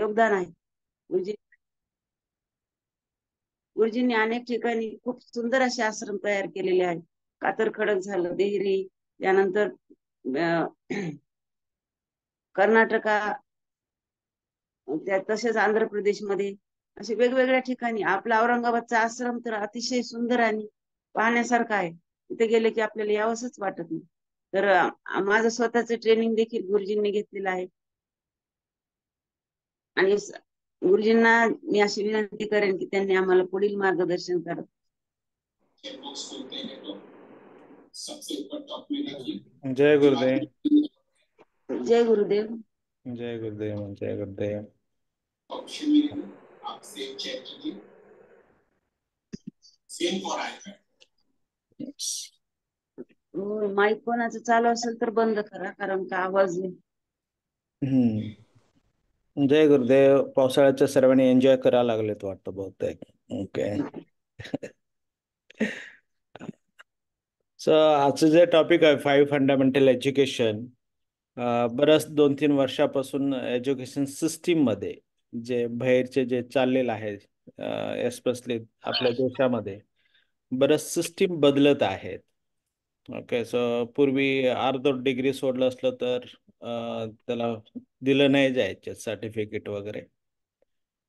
योगदान आहे. गुरुजी गुरुजींनी अनेक ठिकाणी खूप सुंदर असे आश्रम तयार केलेले आहेत. कातर खडक झालं देहरी त्यानंतर कर्नाटका त्या तसेच आंध्र प्रदेशमध्ये असे वेगवेगळ्या ठिकाणी. आपला औरंगाबादचा आश्रम तर अतिशय सुंदर आणि पाहण्यासारखा आहे. तिथे गेले की आपल्याला यावंसच वाटत नाही. तर माझं स्वतःच ट्रेनिंग देखील गुरुजींनी घेतलेलं आहे. आणि गुरुजींना मी अशी विनंती करेन की त्यांनी आम्हाला पुढील मार्गदर्शन करावं जय गुरुदेव. जय गुरुदेव. जय गुरुदेव जय गुरुदेव. हो, माईक कोणाचं चालू असेल तर बंद करा कारण का आवाज जय गुरुदेव. पावसाळ्याच्या सर्वांनी एन्जॉय करायला लागलेत वाटतं बहुतेक. ओके सो आजचं जे टॉपिक आहे फाईव्ह फंडामेंटल एज्युकेशन बरंच दोन तीन वर्षापासून एज्युकेशन सिस्टीममध्ये जे बाहेरचे जे चाललेलं आहे एस्पेशली आपल्या देशामध्ये बरंच सिस्टीम बदलत आहेत. ओके सो पूर्वी अर्ध डिग्री सोडलं असलं तर त्याला दिलं नाही जायचे सर्टिफिकेट वगैरे.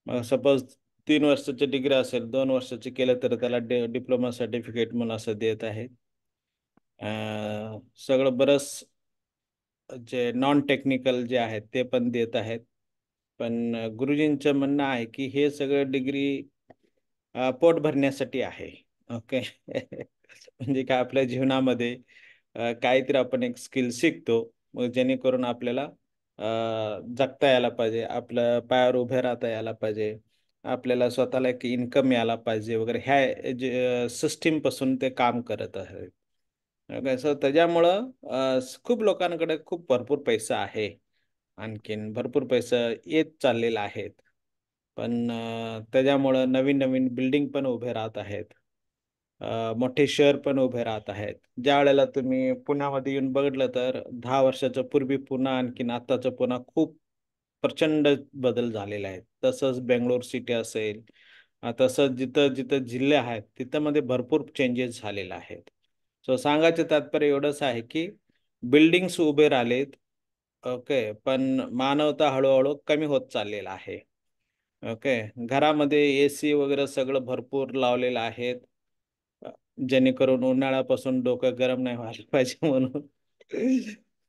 मग सपोज तीन वर्षाची डिग्री असेल दोन वर्षाची केलं तर त्याला डि डिप्लोमा सर्टिफिकेट म्हणून असं देत आहेत सगळं बरंच जे नॉन टेक्निकल जे आहेत ते पण देत आहेत. पण गुरुजींचं म्हणणं आहे की हे सगळं डिग्री पोट भरण्यासाठी आहे. ओके म्हणजे काय आपल्या जीवनामध्ये काहीतरी आपण एक स्किल शिकतो. मग जेणेकरून आपल्याला जगता यायला पाहिजे आपल्या पायावर उभे राहता यायला पाहिजे आपल्याला स्वतःला एक इन्कम यायला पाहिजे वगैरे ह्या जे सिस्टीमपासून ते काम करत आहे. सो त्याच्यामुळं खूप लोकांकडे खूप भरपूर पैसा आहे. आणखीन भरपूर पैसा येत चाललेला आहेत. पण त्याच्यामुळं नवीन नवीन बिल्डिंग पण उभे राहत आहेत. मोठे शहर पण उभे राहत आहेत. ज्या वेळेला तुम्ही पुण्यामध्ये येऊन बघितलं तर दहा वर्षाच्या पूर्वी पुन्हा आणखीन आत्ताचं पुन्हा खूप प्रचंड बदल झालेला आहे. तसंच बेंगलोर सिटी असेल तसंच जिथं जिथं जिल्हे आहेत तिथं मध्ये भरपूर चेंजेस झालेले आहेत. सो सांगायचं तात्पर्य एवढंच आहे की बिल्डिंग्स उभे राहिलेत ओके पण मानवता हळूहळू कमी होत चाललेला आहे. ओके घरामध्ये ए सी वगैरे सगळं भरपूर लावलेलं आहेत. जेणेकरून उन्हाळ्यापासून डोकं गरम नाही व्हायला पाहिजे म्हणून.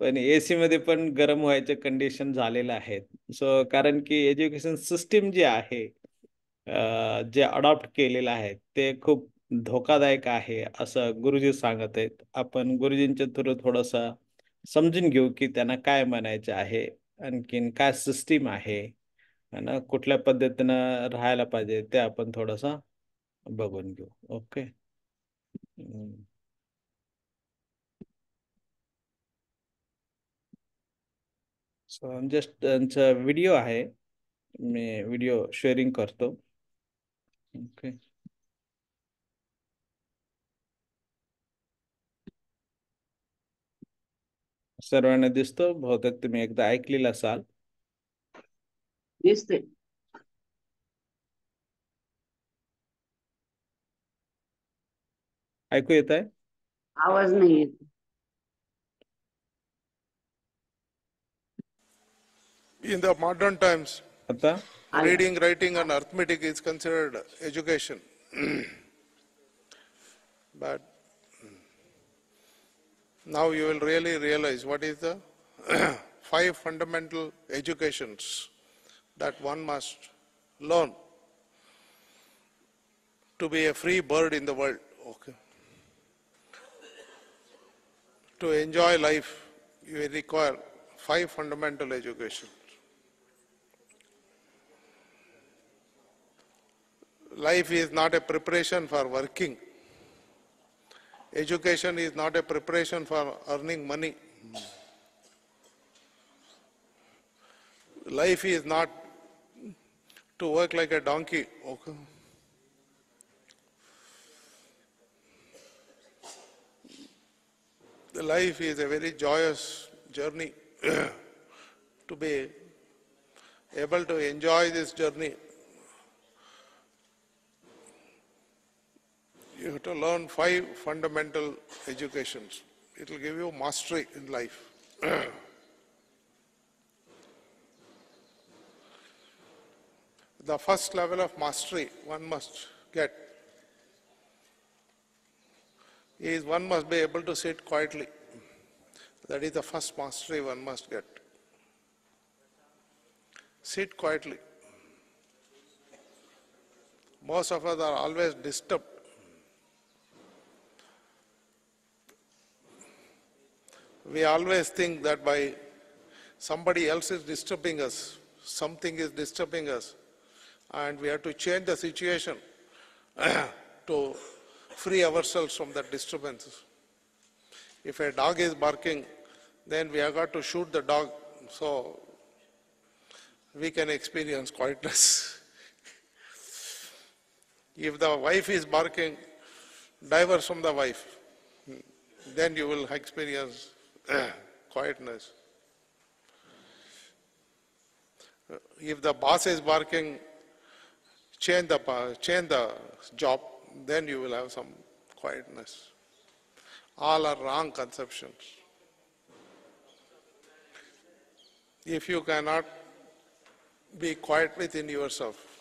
पण एसी मध्ये पण गरम व्हायचे कंडिशन झालेलं आहेत. सो कारण की एज्युकेशन सिस्टीम जे आहे जे अडॉप्ट केलेलं आहे ते खूप धोकादायक आहे असं गुरुजी सांगत आहेत. आपण गुरुजींच्या थ्रू थोडंसं समजून घेऊ की त्यांना काय म्हणायचं आहे आणखीन काय सिस्टीम आहे आणि कुठल्या पद्धतीनं राहायला पाहिजे ते आपण थोडंसं बघून घेऊ. ओके सो जस्ट त्यांचा व्हिडिओ आहे. मी व्हिडिओ शेअरिंग करतो. ओके सर्वांना दिसतो. बहुतेक तुम्ही एकदा ऐकलेला असाल. दिसते ऐकू येत आहे आवाज नाही येत In the modern times, आता reading, writing, and arithmetic is considered education. but now you will really realize what is the five fundamental educations that one must learn to be a free bird in the world. Okay. To enjoy life, you require five fundamental educations. Life is not a preparation for working. Education is not a preparation for earning money. Life is not to work like a donkey. Okay. The life is a very joyous journey to be able to enjoy this journey, you have to learn five fundamental educations. It will give you mastery in life. the first level of mastery one must get is one must be able to sit quietly. That is the first mastery one must get. Sit quietly. Most of us are always disturbed. We always think that by somebody else is disturbing us, something is disturbing us, and we have to change the situation to free ourselves from that disturbance. If a dog is barking, then we have got to shoot the dog so we can experience quietness. if the wife is barking, diverse from the wife, then you will experience quietness. If the boss is barking, change the, change the job, then you will have some quietness. All are wrong conceptions. If you cannot be quiet within yourself,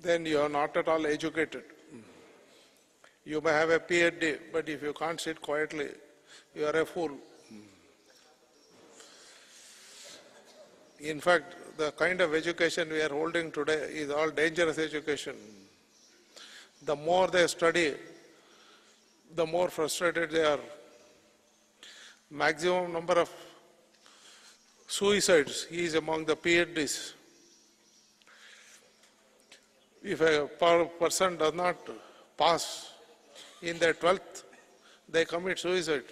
then you are not at all educated. You may have a PhD, but if you can't sit quietly, you are a fool. In fact, the kind of education we are holding today is all dangerous education. The more they study, the more frustrated they are. Maximum number of suicides is among the PhDs. If a person does not pass in their 12th, they commit suicide.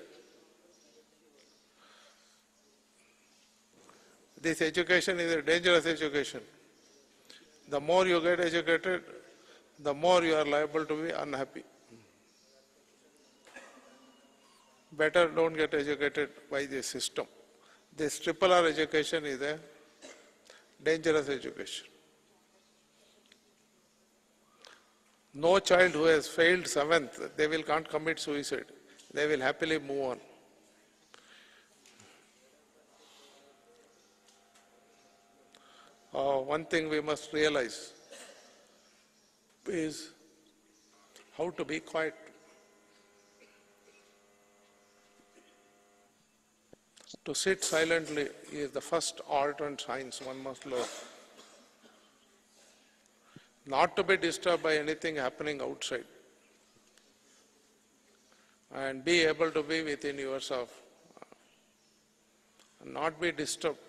This education is a dangerous education. The more you get educated, the more you are liable to be unhappy. Better don't get educated by this system. This triple R education is a dangerous education. No child who has failed seventh, they will can't commit suicide. They will happily move on. Uh, one thing we must realize is how to be quiet. To sit silently is the first art and science one must learn. Not to be disturbed by anything happening outside. And be able to be within yourself. Not be disturbed.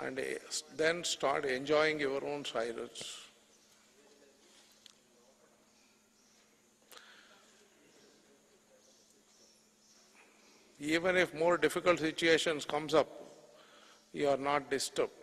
And eh, then start enjoying your own silence. Even if more difficult situations comes up, you are not disturbed.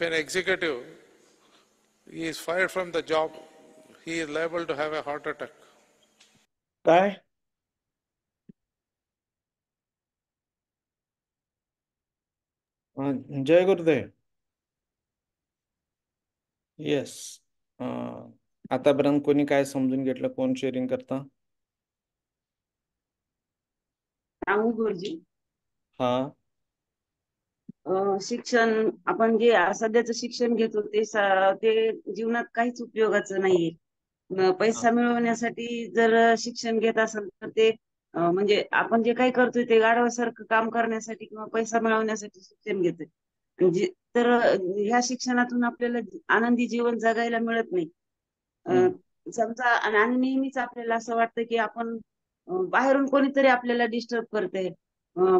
If an executive is fired from the job, he is liable to have a heart attack. काय अं, जय Gurudev yes आतापर्यंत कोणी काय समजून घेतलं कोण sharing करता सांगू गुरुजी हा अं, शिक्षण आपण जे सध्याचं शिक्षण घेतो ते ते जीवनात काहीच उपयोगाचं नाहीये. पैसा मिळवण्यासाठी जर शिक्षण घेत असेल तर ते म्हणजे आपण जे काही करतोय ते गाढवासारखं काम करण्यासाठी किंवा पैसा मिळवण्यासाठी शिक्षण घेतोय. म्हणजे तर ह्या शिक्षणातून आपल्याला आनंदी जीवन जगायला मिळत नाही. समजा आणि नेहमीच आपल्याला असं वाटतं की आपण बाहेरून कोणीतरी आपल्याला डिस्टर्ब करतंय.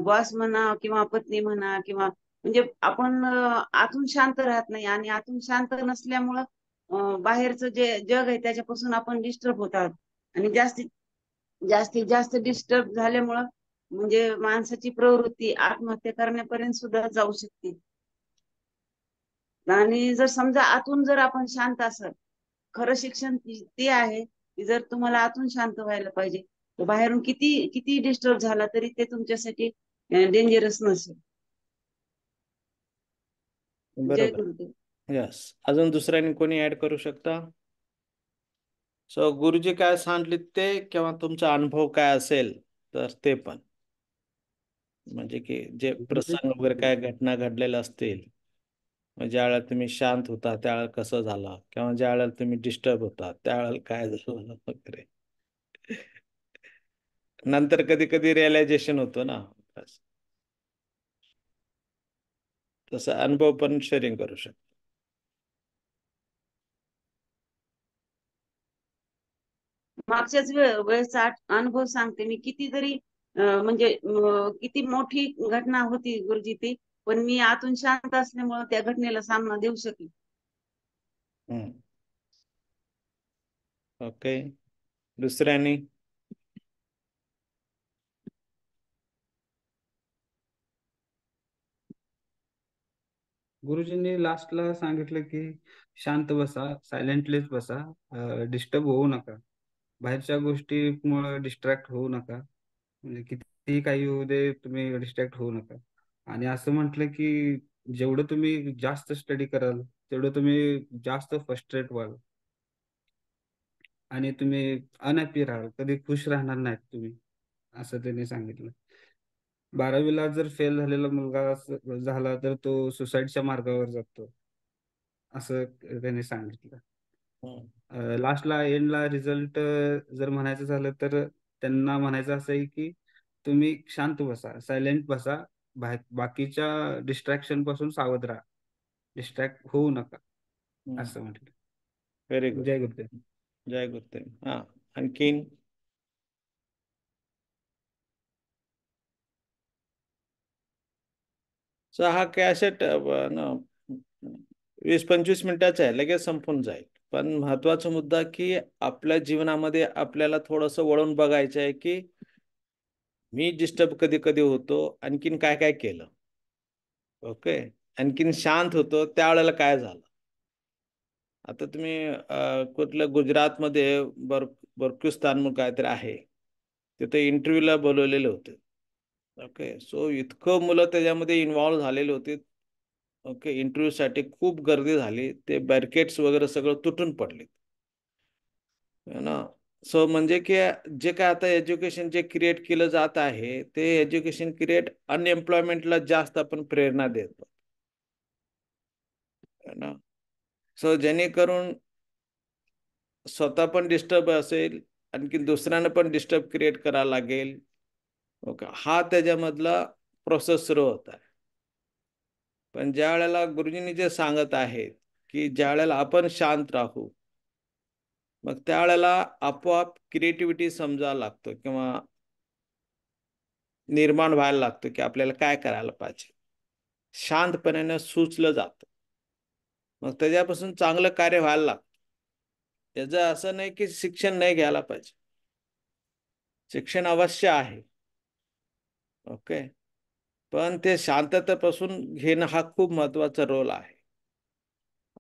बॉस म्हणा किंवा पत्नी म्हणा किंवा म्हणजे आपण आतून शांत राहत नाही आणि आतून शांत नसल्यामुळं बाहेरचं जे जग आहे त्याच्यापासून आपण डिस्टर्ब होत आहोत. आणि जास्तीत जास्तीत जास्त डिस्टर्ब झाल्यामुळं म्हणजे माणसाची प्रवृत्ती आत्महत्या करण्यापर्यंत सुद्धा जाऊ शकते. आणि जर समजा आतून जर आपण शांत असाल खरं शिक्षण ते आहे की जर तुम्हाला आतून शांत व्हायला पाहिजे बाहेरून किती किती डिस्टर्ब झाला तरी ते तुमच्यासाठी डेंजरस नसेल. बरोबर. गुरुदेव. यस अजून दुसऱ्याने कोणी ऍड करू शकता? सो गुरुजी काय सांगले ते किंवा तुमचा अनुभव काय असेल तर ते पण. म्हणजे की जे प्रसंग वगैरे काय घटना घडलेल्या असतील ज्या वेळेला तुम्ही शांत होता त्यावेळेला कसं झालं? किंवा ज्या वेळेला तुम्ही डिस्टर्ब होता त्यावेळेला काय झालं वगैरे? नंतर कधी कधी रिअलायझेशन होतं ना. तसं अनुभव पण शेअरिंग करू शकतो. मागच्याच वेळ वेळेचा अनुभव सांगते मी. किती जरी अं, म्हणजे किती मोठी घटना होती गुरुजी ती पण मी आतून शांत असल्यामुळे त्या घटनेला सामना देऊ शकले. ओके. दुसऱ्यानी? गुरुजींनी लास्टला सांगितलं की शांत बसा सायलेंटलीच बसा डिस्टर्ब होऊ नका. बाहेरच्या गोष्टीमुळे डिस्ट्रॅक्ट होऊ नका. म्हणजे किती काही होऊ दे तुम्ही डिस्ट्रॅक्ट होऊ नका. आणि असं म्हटलं की जेवढं तुम्ही जास्त स्टडी कराल तेवढं तुम्ही जास्त फ्रस्ट्रेट व्हाल. आणि तुम्ही अनहॅपी राहाल. कधी खुश राहणार नाहीत तुम्ही असं त्यांनी सांगितलं. बारावीला जर फेल झालेला मुलगा झाला तर तो सुसाईडच्या मार्गावर जातो. असं त्यांनी सांगितलं. लास्टला एंडला रिझल्ट जर म्हणायचं झालं तर त्यांना म्हणायचं असं आहे की तुम्ही शांत बसा सायलेंट बसा. बाहेर बाकीच्या डिस्ट्रॅक्शनपासून सावध राहा. डिस्ट्रॅक्ट होऊ नका. असं म्हटलं. व्हेरी गुड जय गुरुदेव. जय गुरुदेव. हा. आणखीन? सो हा कॅसेट वीस पंचवीस मिनिटाचा आहे लगेच संपून जाईल. पण महत्त्वाचा मुद्दा की आपल्या जीवनामध्ये आपल्याला थोडस वळून बघायचं आहे की मी डिस्टर्ब कधी कधी होतो आणखीन काय काय केलं. ओके आणखीन शांत होतो त्यावेळेला काय झालं? आता तुम्ही कुठल्या कुठलं गुजरातमध्ये बर बर्क्युस्तान म्हणून काहीतरी आहे. तिथे इंटरव्ह्यूला बोलवलेले होते. ओके सो इतकं मुलं त्याच्यामध्ये इन्व्हॉल्व झालेले होते. ओके इंटरव्ह्यूसाठी खूप गर्दी झाली. ते बॅरिकेड्स वगैरे सगळं तुटून पडले ना? सो म्हणजे की जे काय आता एज्युकेशन जे क्रिएट केलं जात आहे ते एज्युकेशन क्रिएट अनएम्प्लॉयमेंटला जास्त आपण प्रेरणा देतो ना? सो जेणेकरून स्वतः पण डिस्टर्ब असेल आणखी दुसऱ्यांना पण डिस्टर्ब क्रिएट करावं लागेल. ओके. हा त्याच्यामधला प्रोसेस सुरू होत आहे. पण ज्या वेळेला गुरुजींनी जे सांगत आहेत की ज्या वेळेला आपण शांत राहू मग त्यावेळेला आपोआप क्रिएटिव्हिटी समजायला लागतो किंवा निर्माण व्हायला लागतो की आपल्याला काय करायला पाहिजे. शांतपणाने सुचलं जातं. मग त्याच्यापासून चांगलं कार्य व्हायला लागतं. त्याचं असं नाही की शिक्षण नाही घ्यायला पाहिजे. शिक्षण अवश्य आहे. ओके. पण ते शांततेपासून घेणं हा खूप महत्त्वाचा रोल आहे.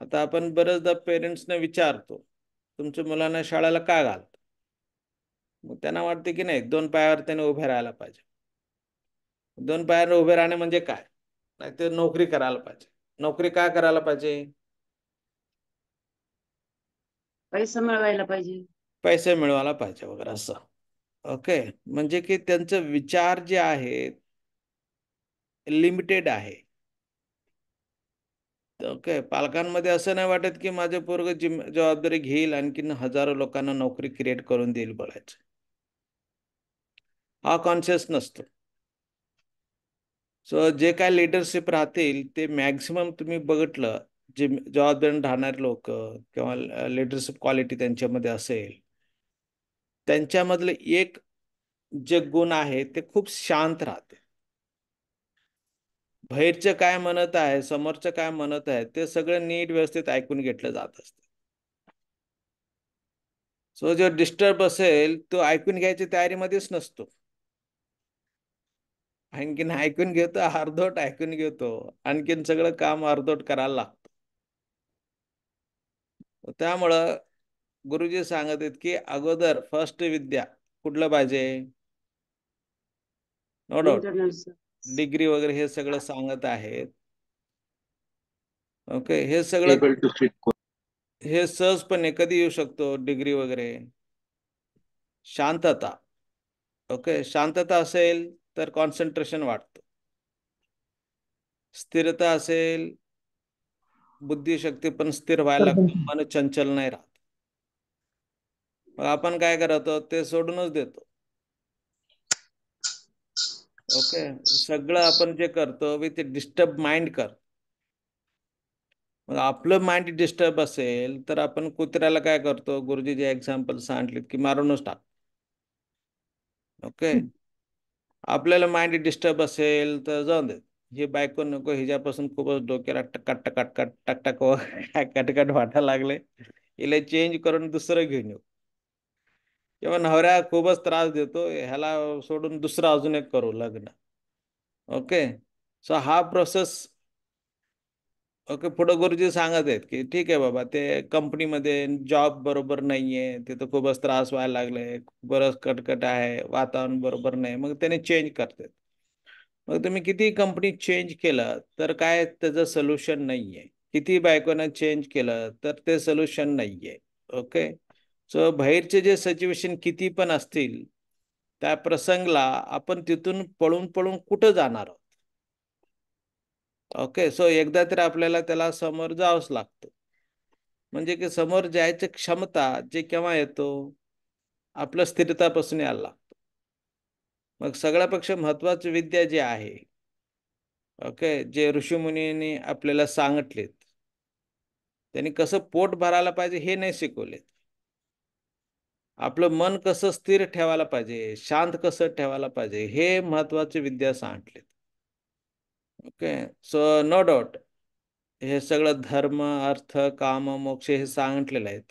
आता आपण बरेचदा पेरेंट्सने विचारतो तुमच्या मुलांना शाळेला का घालतो? मग त्यांना वाटते की नाही दोन पायावर त्याने उभे राहायला पाहिजे. दोन पायावर उभे राहणे म्हणजे काय? नाही ते नोकरी करायला पाहिजे. नोकरी काय करायला पाहिजे? पैसा मिळवायला पाहिजे. पैसे मिळवायला पाहिजे वगैरे असं. ओके. म्हणजे की त्यांचं विचार जे आहेत लिमिटेड आहे. ओके. पालकांमध्ये असं नाही वाटत की माझे पोरग जिम जबाबदारी घेईल आणखीन हजारो लोकांना नोकरी क्रिएट करून देईल बोलायचं. हा कॉन्शियस नसतो. सो जे काय लिडरशिप राहतील ते मॅक्झिमम तुम्ही बघितलं जे जबाबदार राहणारे लोक किंवा लिडरशिप क्वालिटी त्यांच्यामध्ये असेल त्यांच्यामधलं एक जे गुण आहे ते खूप शांत राहते. बाहेरचं काय म्हणत आहे समोरचं काय म्हणत आहे ते सगळं नीट व्यवस्थित ऐकून घेतलं जात असतं. सो जो डिस्टर्ब असेल तो ऐकून घ्यायच्या तयारीमध्येच नसतो. आणखीन ऐकून घेतो अर्धवट ऐकून घेतो आणखीन सगळं काम अर्धवट करायला लागतं. त्यामुळं गुरुजी सांगत आहेत की अगोदर फर्स्ट विद्या कुठलं पाहिजे? नो डाऊट डिग्री वगैरे हे सगळं सांगत आहेत. ओके हे सगळं हे सहजपणे कधी येऊ शकतो? डिग्री वगैरे. शांतता. ओके शांतता असेल तर कॉन्सन्ट्रेशन वाढतं. स्थिरता असेल बुद्धिशक्ती पण स्थिर व्हायला लागते. मन चंचल नाही राहत. मग आपण काय करतो ते सोडूनच देतो ओके सगळं आपण जे करतो विथ डिस्टर्ब माइंड कर मग आपलं माइंड डिस्टर्ब असेल तर आपण कुत्र्याला काय करतो गुरुजी जे एक्झाम्पल सांगितलेत की मारूनच टाक ओके आपल्याला माइंड डिस्टर्ब असेल तर जाऊन दे हे बायको नको हिच्यापासून खूपच डोक्याला टकाट टकाट कट टक टक कटकट वाटायला लागले हिला चेंज करून दुसरं घेऊन येऊ किंवा नवऱ्या खूपच त्रास देतो ह्याला सोडून दुसरं अजून एक करू लग्न. ओके? सो हा प्रोसेस ओके पुढं गुरुजी सांगत आहेत की ठीक आहे बाबा ते कंपनीमध्ये जॉब बरोबर नाहीये तिथं खूपच त्रास व्हायला लागले बरंच कटकट आहे वातावरण बरोबर नाही मग त्याने चेंज करतात. मग तुम्ही किती कंपनी चेंज केलं तर काय त्याचं सोल्युशन नाहीये. किती बायकोनं चेंज केलं तर ते सोल्युशन नाहीये. ओके? सो बाहेरचे जे सिच्युएशन किती पण असतील त्या प्रसंगला आपण तिथून पळून पळून कुठं जाणार आहोत? ओके सो एकदा तर आपल्याला त्याला समोर जावंच लागतं. म्हणजे की समोर जायची क्षमता जे केव्हा येतो? आपलं स्थिरतापासून यायला लागतो. मग सगळ्यापेक्षा महत्वाची विद्या जी आहे ओके जे ऋषीमुनींनी आपल्याला सांगितलेत त्यांनी कसं पोट भरायला पाहिजे हे नाही शिकवलेत. आपलं मन कसं स्थिर ठेवायला पाहिजे शांत कसं ठेवायला पाहिजे हे महत्त्वाचे विद्या सांगितलेत ओके? सो नो डाऊट हे सगळं धर्म अर्थ काम मोक्ष हे सांगितलेलं आहेत.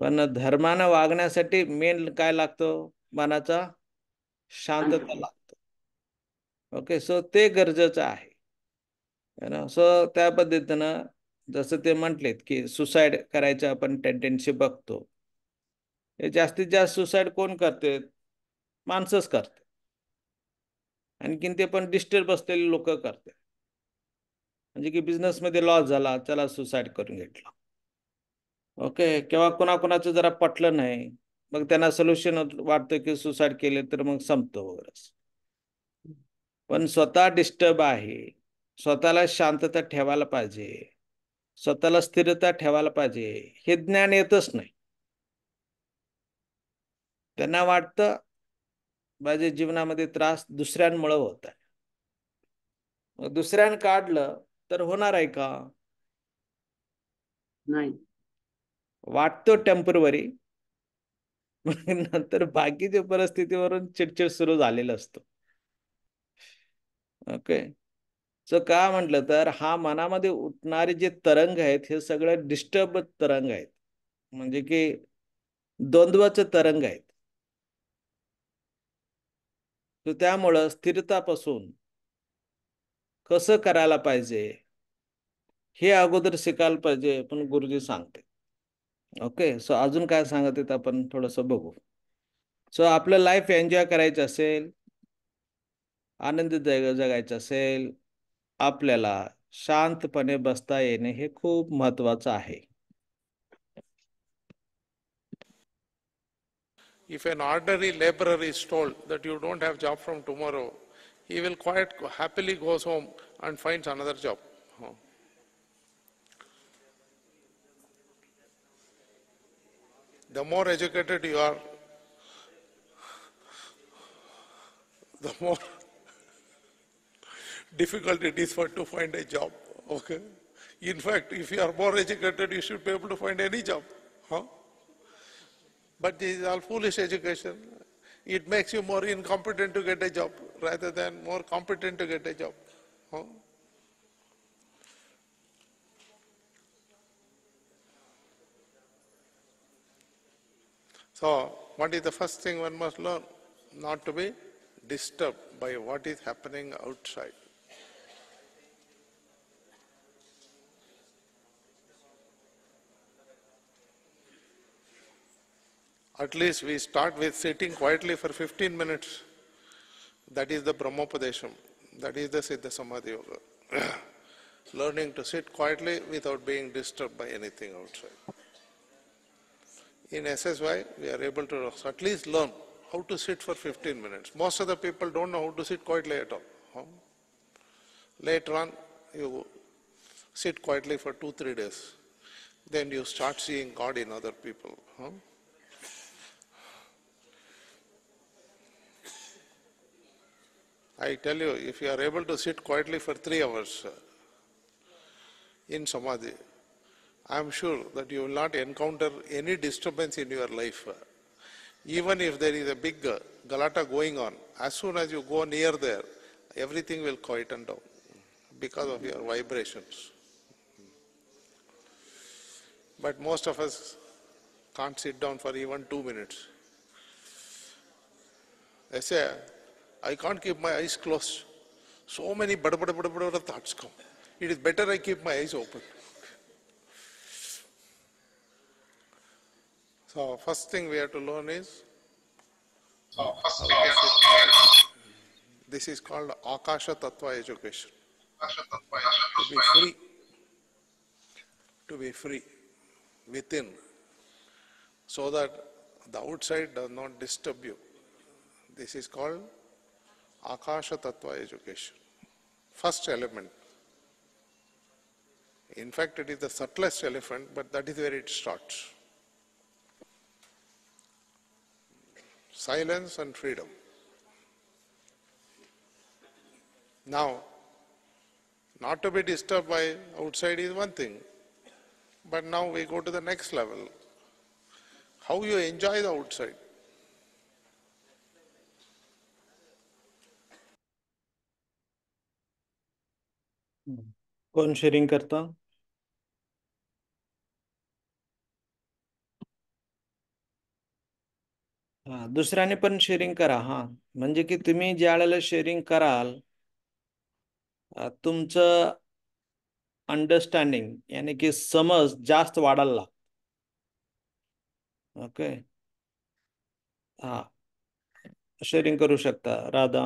पण धर्मानं वागण्यासाठी मेन काय लागतो मनाचा? शांतता लागतो. ओके? सो ते गरजेचं आहे. ना सो त्या पद्धतीनं जसं ते म्हटलेत की सुसाईड करायचं आपण टेंडेन्सी बघतो. हे जास्तीत जास्त सुसाईड कोण करते? माणसंच करते. आणखीन ते पण डिस्टर्ब असलेले लोक करते. म्हणजे की बिझनेसमध्ये लॉस झाला चला सुसाईड करून घेतला. ओके किंवा कोणाकोणाचं जरा पटलं नाही मग त्यांना सोल्युशन वाटतं की सुसाईड केले तर मग संपतो वगैरे पण स्वतः डिस्टर्ब आहे. स्वतःला शांतता ठेवायला पाहिजे. स्वतःला स्थिरता ठेवायला पाहिजे. हे ज्ञान येतच नाही. त्यांना वाटतं माझ्या जीवनामध्ये त्रास दुसऱ्यांमुळे होत आहे. मग दुसऱ्यानं काढलं तर होणार आहे का? नाही. वाटतो टेम्परवरी मग नंतर बाकीच्या परिस्थितीवरून चिडचिड सुरू झालेलं असतो. ओके सो का म्हटलं तर हा मनामध्ये उठणारे जे तरंग आहेत हे सगळे डिस्टर्ब तरंग आहेत. म्हणजे की द्वंद्वाचे तरंग आहेत. तर त्यामुळं स्थिरतापासून कसं करायला पाहिजे? हे अगोदर शिकायला पाहिजे पण गुरुजी सांगते. ओके सो अजून काय सांगत आहेत आपण थोडस बघू. सो आपलं लाईफ एन्जॉय करायचं असेल आनंद जग जगायचं असेल आपल्याला शांतपणे बसता येणे हे खूप महत्वाचं आहे. If an ordinary laborer is told that you don't have job from tomorrow, he will quite happily goes home and finds another job. The more educated you are, the more difficult it is for to find a job. Okay. In fact, if you are more educated, you should be able to find any job. Huh? But this is all foolish education. It makes you more incompetent to get a job rather than more competent to get a job. Huh? So, what is the first thing one must learn? Not to be disturbed by what is happening outside. At least we start with sitting quietly for 15 minutes. That is the Brahmopadesham. That is the Siddha Samadhi Yoga. Learning to sit quietly without being disturbed by anything outside. In SSY, we are able to at least learn how to sit for 15 minutes. Most of the people don't know how to sit quietly at all. Later on, you sit quietly for two, three days. Then you start seeing God in other people. huh? I tell you, if you are able to sit quietly for three hours uh, in samadhi, I am sure that you will not encounter any disturbance in your life. Even if there is a big uh, galata going on, as soon as you go near there, everything will quieten down because of your vibrations. But most of us can't sit down for even two minutes. I say, I can't keep my eyes closed. So many bada bada bada bada thoughts come. It is better I keep my eyes open. So first thing we have to learn is this is called Akasha Tattva education. To be free. To be free within. So that the outside does not disturb you. This is called Akasha Tattva education. First element. In fact, it is the subtlest element, but that is where it starts. Silence and freedom. Now, not to be disturbed by outside is one thing, but now we go to the next level. How you enjoy the outside. कोण sharing करता? हा दुसऱ्याने पण sharing करा हा. म्हणजे की तुम्ही ज्या वेळेला शेअरिंग कराल अ, तुमचं अंडरस्टँडिंग यानी की समज जास्त वाढायला लागतो. ओके हा. शेअरिंग करू शकता राधा.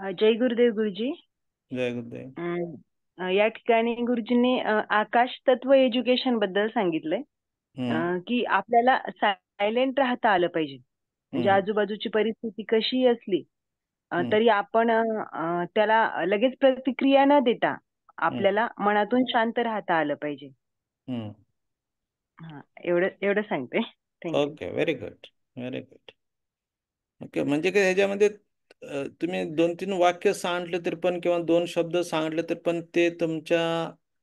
जय गुरुदेव गुरुजी. जय गुरुदेव. अं, या ठिकाणी गुरुजींनी अ, आकाश तत्व एज्युकेशनबद्दल सांगितलंय हम्म, अ, की आपल्याला सायलेंट राहता आलं पाहिजे. म्हणजे हम्म, आजूबाजूची परिस्थिती कशी असली अ, हम्म. तरी आपण अ, अ, त्याला लगेच प्रतिक्रिया न देता आपल्याला मनातून शांत राहता आलं पाहिजे. हम्म. हा एवढं एवढं सांगते. Thank you okay very good very good okay म्हणजे काय ह्याच्यामध्ये तुम्ही दोन तीन वाक्य सांगितले तरी पण किंवा दोन शब्द सांगितले तर पण ते तुमच्या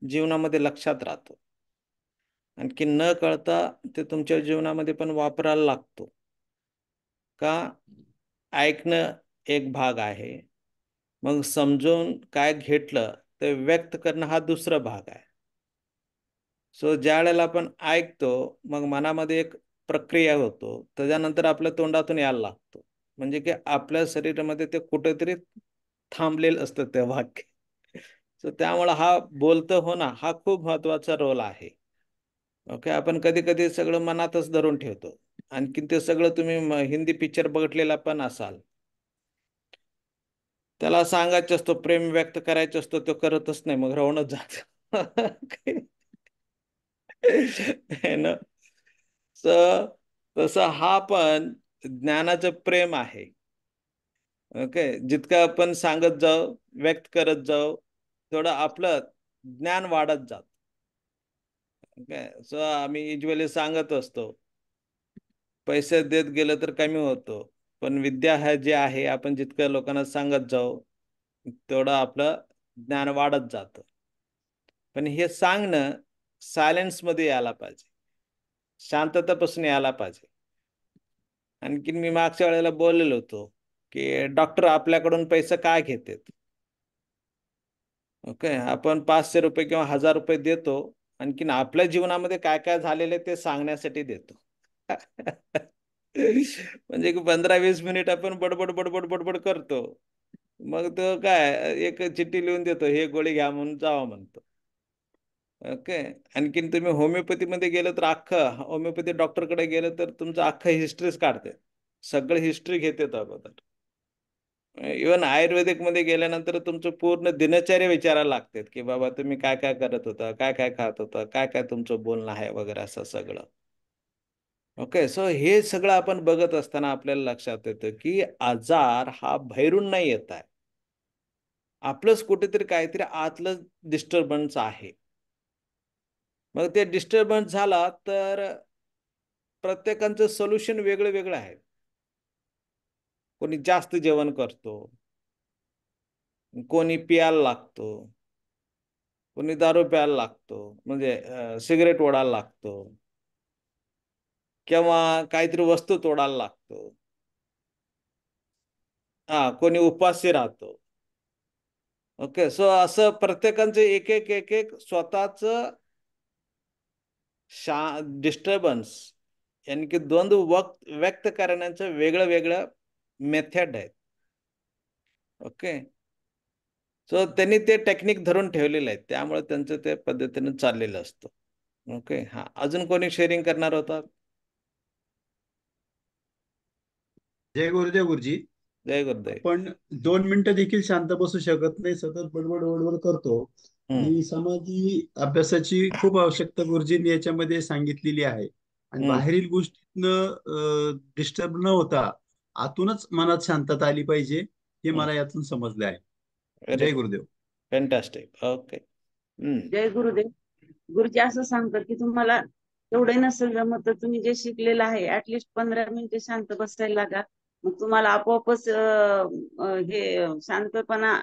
जीवनामध्ये लक्षात राहतं. आणखी न कळता ते तुमच्या जीवनामध्ये पण वापरायला लागतो. का? ऐकणं एक भाग आहे. मग समजून काय घेतलं ते व्यक्त करणं हा दुसरा भाग आहे. सो ज्या वेळेला आपण ऐकतो मग मनामध्ये एक प्रक्रिया होतो. त्याच्यानंतर आपल्या तोंडातून यायला लागतो. म्हणजे की आपल्या शरीरामध्ये ते कुठेतरी थांबलेलं असतं ते वाक्य. सो त्यामुळं हा बोलतं होणं हा खूप महत्त्वाचा रोल आहे. ओके आपण कधी कधी सगळं मनातच धरून ठेवतो. आणखी ते सगळं तुम्ही हिंदी पिक्चर बघितलेला पण असाल. त्याला सांगायचं असतो प्रेम व्यक्त करायचं असतो तो करतच नाही मग राहूनच जात. ना? तसं हा पण ज्ञानाचं प्रेम आहे. ओके? जितकं आपण सांगत जाऊ व्यक्त करत जाऊ थोडं आपलं ज्ञान वाढत जात. ओके? सो आम्ही युजली सांगत असतो. पैसे देत गेलं तर कमी होतो. पण विद्या हा जे आहे आपण जितकं लोकांना सांगत जाऊ तेवढं आपलं ज्ञान वाढत जातं. पण हे सांगणं सायलेन्समध्ये यायला पाहिजे. शांततापासून यायला पाहिजे. आणखीन मी मागच्या वेळेला बोललेलो होतो की डॉक्टर आपल्याकडून पैसे काय घेतात? ओके आपण पाचशे रुपये किंवा हजार रुपये देतो आणखीन आपल्या जीवनामध्ये काय काय झालेले ते सांगण्यासाठी देतो. म्हणजे की पंधरा वीस मिनिट आपण बडबड बडबड बडबड करतो. मग तो काय एक चिठ्ठी लिहून देतो हे गोळी घ्या म्हणून जावा म्हणतो. ओके. आणखीन तुम्ही होमिओपॅथीमध्ये गेलं तर अख्खं होमिओपॅथी डॉक्टरकडे गेलं तर तुमचं अख्खं हिस्ट्रीच काढते. सगळं हिस्ट्री घेते अगोदर. इवन आयुर्वेदिकमध्ये गेल्यानंतर तुमचं पूर्ण दिनचर्या विचारायला लागतात की बाबा तुम्ही काय काय करत होता काय काय खात होता काय काय तुमचं बोलणं आहे वगैरे असं सगळं. ओके. सो हे सगळं आपण बघत असताना आपल्याला लक्षात येतं की आजार हा भैरून नाही येत आहे. आपलंच कुठेतरी काहीतरी आतलं डिस्टर्बन्स आहे. मग ते डिस्टर्बन्स झाला तर प्रत्येकांचं सोल्युशन वेगळं वेगळं आहे. कोणी जास्त जेवण करतो कोणी प्यायला लागतो कोणी दारू प्यायला लागतो म्हणजे सिगरेट ओढायला लागतो किंवा काहीतरी वस्तू तोडायला लागतो. हा कोणी उपाशी राहतो. ओके सो असं प्रत्येकांचं एक एक एक एक स्वतःच शा डिस्टर्बन्स यानी की द्वंद्व वक्त व्यक्त करण्याचं वेगळं वेगळं मेथड आहेत ओके सो त्यांनी ते टेक्निक धरून ठेवलेलं आहे. त्यामुळे त्यांचं ते पद्धतीने चाललेलं असतं. ओके हा. अजून कोणी शेअरिंग करणार होता? जय गुरुदेव गुरुजी. जय गुरुदेव. पण दोन मिनिटं देखील शांत बसू शकत नाही. सतत बडबड बडबड करतो. आणि समाधी अभ्यासाची खूप आवश्यकता गुरुजींनी याच्यामध्ये सांगितलेली आहे. आणि हम्म. बाहेरील गोष्टीतनं डिस्टर्ब न होता आतूनच मनात शांतता आली पाहिजे हे मला यातून समजले आहे. जय गुरुदेव. फॅन्टॅस्टिक ओके जय गुरुदेव. गुरुजी असं सांगतात की तुम्हाला एवढं नसेल जमत तर तुम्ही जे शिकलेलं आहे ऍटलिस्ट पंधरा मिनिटे शांत बसायला लागा. मग तुम्हाला आपोआपच हे शांतपणा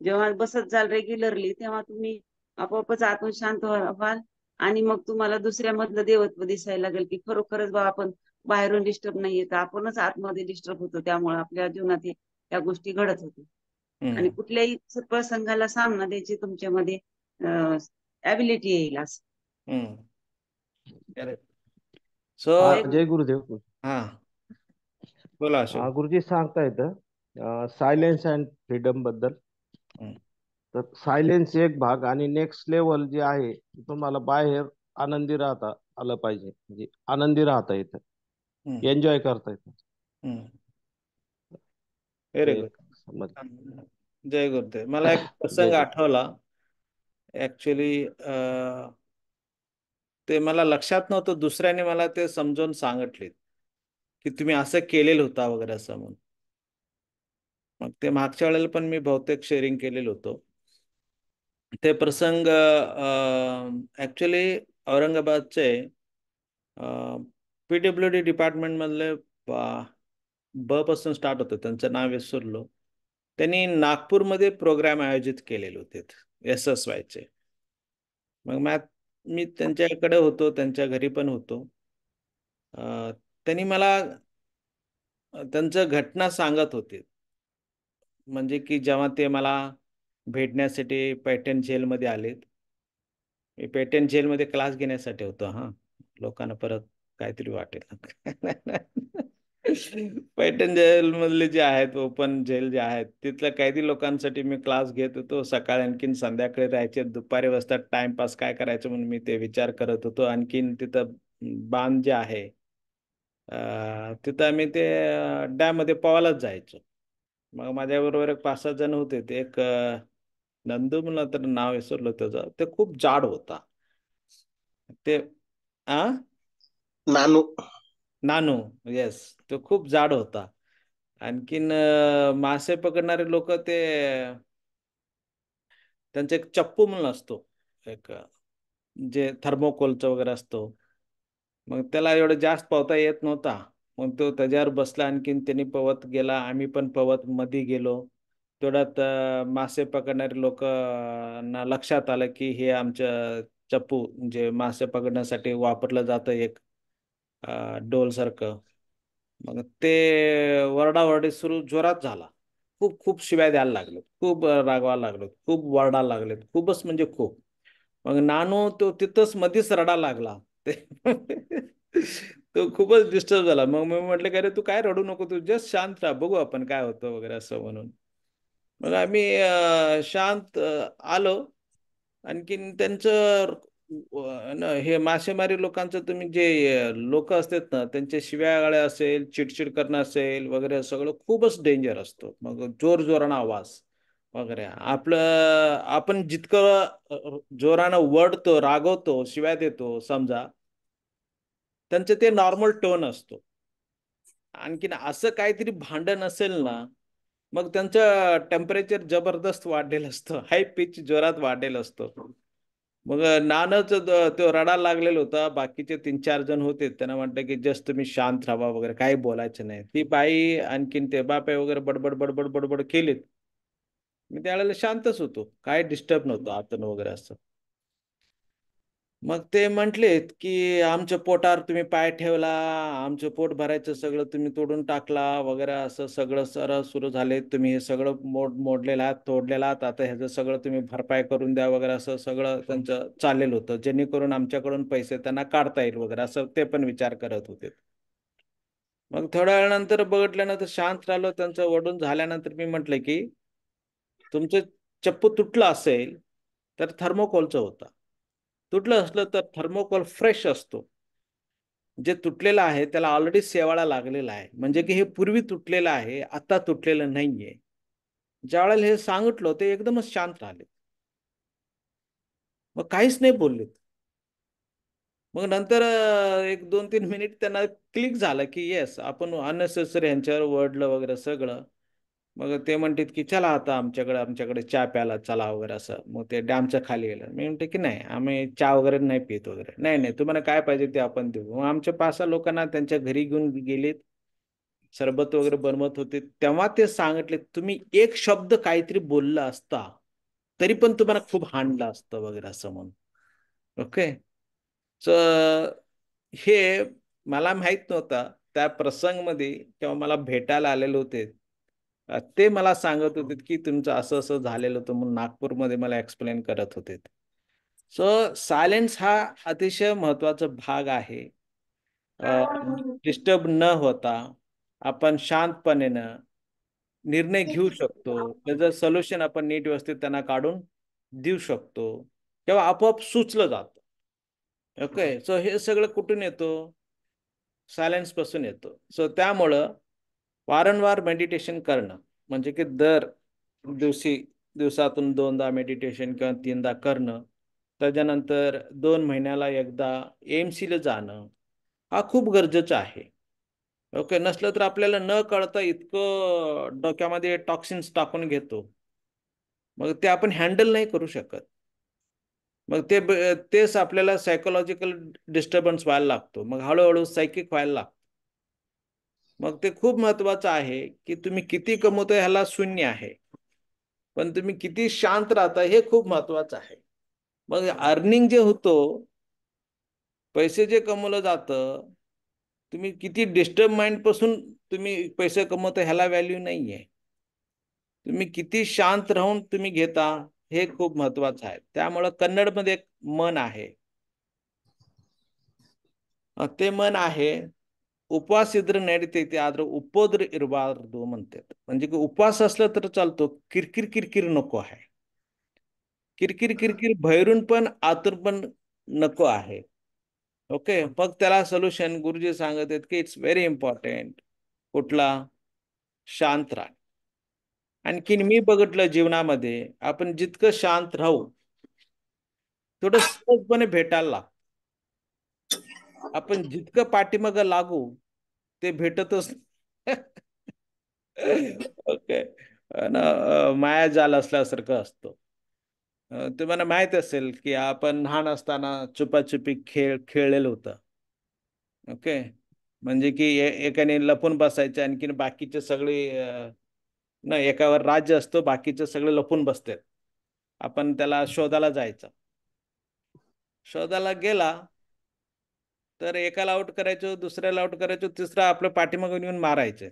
जेव्हा बसत जाल रेग्युलरली तेव्हा तुम्ही आपोआपच आतून शांत व्हा- व्हाल आणि मग तुम्हाला दुसऱ्या मधलं देवत्व दिसायला लागेल की खरोखरच बा आपण बाहेरून डिस्टर्ब नाहीये तर आपणच आतमध्ये डिस्टर्ब होतो त्यामुळे आपल्या जीवनात हे- या गोष्टी घडत होते आणि कुठल्याही प्रसंगाला सामना द्यायची तुमच्यामध्ये ऍबिलिटी येईल असं. सो हा, जय गुरुदेव. हा. बोला गुरुजी सांगता येतं सायलेन्स अँड फ्रीडमबद्दल. तर सायलेन्स एक भाग आणि नेक्स्ट लेवल जे आहे तुम्हाला बाहेर आनंदी राहता आलं पाहिजे. म्हणजे आनंदी राहता येतं. एन्जॉय करता येतं. व्हेरी गुड जय गुरुदेव. मला एक प्रसंग. आठवला. ऍक्च्युली ते मला लक्षात नव्हतं. दुसऱ्याने मला ते समजावून सांगितले की तुम्ही असं केलेलं होता वगैरे असं म्हणून. मग ते मागच्या वेळेला पण मी बहुतेक शेअरिंग केलेलं होतं. ते प्रसंग ॲक्च्युली औरंगाबादचे पी डब्ल्यू डी डिपार्टमेंटमधले ब पासून स्टार्ट होतं. त्यांचं नाव विसरलो. त्यांनी नागपूरमध्ये प्रोग्राम आयोजित केलेले होते एस एस वायचे मग मॅ मी त्यांच्याकडे होतो त्यांच्या घरी पण होतो. त्यांनी मला त्यांचं घटना सांगत होते. म्हणजे की जेव्हा ते मला भेटण्यासाठी पॅटर्न जेलमध्ये आलेत. मी पॅटर्न जेलमध्ये क्लास घेण्यासाठी होतो हां. लोकांना परत काहीतरी वाटेल. पैठण जेलमधले जे आहेत ओपन जेल जे आहेत तिथल्या कैदी लोकांसाठी मी क्लास घेत होतो. सकाळी आणखीन संध्याकाळी राहायचे दुपारी वाजता टाइमपास काय करायचं म्हणून मी ते विचार करत होतो. आणखीन तिथं बांध जे आहे तिथं आम्ही ते डॅममध्ये पोवायलाच जायचो. मग माझ्याबरोबर एक पाच सात जण होते. ते एक नंदू म्हणलं तर नाव विसरलो त्याचं. ते खूप जाड होता. ते आ? नानू. नानू येस तो खूप जाड होता. आणखीन मासे पकडणारे लोक ते त्यांचा एक चप्पू म्हणून असतो. एक जे थर्मोकोलचं वगैरे असतो. मग त्याला एवढं जास्त पवता येत नव्हता. मग तो त्याच्यावर बसला. आणखीन त्यांनी पवत गेला. आम्ही पण पवत मध्ये गेलो. तेवढ्यात मासे पकडणारे लोक लक्षात आलं की हे आमचं चप्पू जे मासे पकडण्यासाठी वापरलं जातं एक डोल सारखं. मग ते वरडावरडी सुरू जोरात झाला. खूप खूप शिव्या द्यायला लागले खूप रागवायला लागलो खूप वरडायला लागलेत. खूपच म्हणजे खूप. मग नानू तो तिथंच मध्येच रडा लागला. ते तो खूपच डिस्टर्ब झाला. मग मी म्हटलं का रे तू काय रडू नको. तू जस्ट शांत राहा. बघू आपण काय होतं वगैरे असं म्हणून. मग आम्ही शांत आलो. आणखीन त्यांचं हे मासेमारी लोकांचं तुम्ही जे लोक असतात ना त्यांच्या शिव्यागाळ्या असेल चिडचिड करणं असेल वगैरे सगळं खूपच डेंजर असतो. मग जोर जोरानं आवाज वगैरे. आपलं आपण जितकं जोरानं वडतो रागवतो शिव्या देतो समजा त्यांचं ते नॉर्मल टोन असतो. आणखीन असं काहीतरी भांडण असेल ना मग त्यांचं टेम्परेचर जबरदस्त वाढलेलं असतं. हाय पिच जोरात वाढलेलं असतं. मग नानच तो रडायला लागलेला होता. बाकीचे तीन चार जण होते. त्यांना म्हटलं की जस्ट तुम्ही शांत राहा वगैरे. काही बोलायचं नाही. ती बाई आणखीन ते बापे वगैरे बडबड बडबड बडबड केलीत. मी त्यावेळेला शांतच होतो. काय डिस्टर्ब नव्हतं आतन वगैरे असं. मग ते म्हटलेत की आमच्या पोटावर तुम्ही पाय ठेवला आमचं पोट भरायचं सगळं तुम्ही तोडून टाकला वगैरे असं सगळं सर सुरू झाले तुम्ही हे सगळं मोड मोडलेलं आहात तोडलेलं आहात. आता ह्याचं सगळं तुम्ही भरपाई करून द्या वगैरे असं सगळं त्यांचं चाललेलं होतं जेणेकरून आमच्याकडून पैसे त्यांना काढता येईल वगैरे असं ते पण विचार करत होते. मग थोड्या वेळानंतर बघितल्यानंतर शांत राहिलो त्यांचं वडून झाल्यानंतर मी म्हटलं की तुमचं चप्पू तुटलं असेल तर थर्मोकोलचं होतं. तुटलं असलं तर थर्मोकोल फ्रेश असतो. जे तुटलेलं आहे त्याला ऑलरेडी सेवाळा लागलेला आहे. म्हणजे की हे पूर्वी तुटलेलं आहे आता तुटलेलं नाहीये. ज्यावेळेला हे सांगितलं ते एकदमच शांत राहिले मग काहीच नाही बोललेत. मग नंतर एक दोन तीन मिनिट त्यांना क्लिक झालं की येस आपण अननेसेसरी यांच्यावर वडलं वगैरे सगळं. मग ते म्हणतात की चला आता आमच्याकडे आमच्याकडे चहा प्याला चला वगैरे असं. मग ते डॅमच्या खाली गेलं. मी म्हणते की नाही आम्ही चहा वगैरे नाही पित वगैरे. नाही नाही तुम्हाला काय पाहिजे ते आपण देऊ. मग आमच्या पाच सहा लोकांना त्यांच्या घरी घेऊन गेलेत. सरबत वगैरे बनवत होते. तेव्हा ते सांगितले तुम्ही एक शब्द काहीतरी बोलला असता तरी पण तुम्हाला खूप हांडलं असतं वगैरे असं म्हणून. ओके? हे मला माहीत नव्हतं. त्या प्रसंगमध्ये किंवा मला भेटायला आलेले होते ते मला सांगत होते की तुमचं असं असं झालेलं होतं म्हणून नागपूरमध्ये मला एक्सप्लेन करत होते. सो सायलेन्स हा अतिशय महत्त्वाचा भाग आहे. डिस्टर्ब न होता आपण शांतपणेनं निर्णय घेऊ शकतो. त्याचं सोल्युशन आपण नीट व्यवस्थित त्यांना काढून देऊ शकतो. किंवा आपोआप सुचलं जातं. ओके सो हे सगळं कुठून येतो? सायलेन्सपासून येतो. सो त्यामुळं वारंवार मेडिटेशन करणं. म्हणजे की दर दिवशी दिवसातून दोनदा मेडिटेशन किंवा तीनदा करणं. त्याच्यानंतर दोन महिन्याला एकदा एम सीला जाणं. हा खूप गरजेचं आहे. ओके नसलं तर आपल्याला न कळता इतकं डोक्यामध्ये टॉक्सिन्स टाकून घेतो. मग ते आपण हँडल नाही करू शकत. मग ते तेच आपल्याला सायकोलॉजिकल डिस्टर्बन्स व्हायला लागतो. मग हळूहळू सायकिक व्हायला लागतो. मग ते खूप महत्वाचं आहे की तुम्ही किती कमवतो ह्याला शून्य आहे. पण तुम्ही किती शांत राहता हे खूप महत्वाचं आहे. मग अर्निंग जे होतो पैसे जे कमवलं जातं तुम्ही किती डिस्टर्ब माइंडपासून तुम्ही पैसे कमवता ह्याला व्हॅल्यू नाही आहे तुम्ही किती शांत राहून तुम्ही घेता हे खूप महत्वाचं आहे. त्यामुळं कन्नडमध्ये एक मन आहे. ते मन आहे ಉಪವಾಸ ಇದ್ರೆ ನಡೀತೈತಿ ಆದ್ರೆ ಉಪ್ಪೋದ್ರೆ ಇರಬಾರ್ದು ಅಂತೇತ್ म्हणजे उपवास असला तर चालतो किरकिर किरकिर नको आहे। किरकिर किरकिर भैरून पण आतुर पण नको आहे। ओके? मग त्याला सोल्युशन गुरुजी सांगत आहेत की इट्स व्हेरी इम्पॉर्टंट कुठला? शांत राहा. आणखीन मी बघितलं जीवनामध्ये आपण जितकं शांत राहू थोडं सहजपणे भेटायला लागतो. आपण जितकं पाठीमाग लागू ते भेटतच ओके. माया जाल असल्यासारखं असतो. तुम्हाला माहीत असेल की आपण लहान असताना चुपाचुपी खेळ खेळलेलं होतं. ओके. म्हणजे की एकाने लपून बसायचे आणखीन बाकीचे सगळे ना एकावर राज्य असतो बाकीचे सगळे लपून बसतात. आपण त्याला शोधायला जायचं. शोधायला गेला तर एकाला आउट करायचो दुसऱ्याला आउट करायचो तिसरा आपल्या पाठीमागून येऊन मारायचे.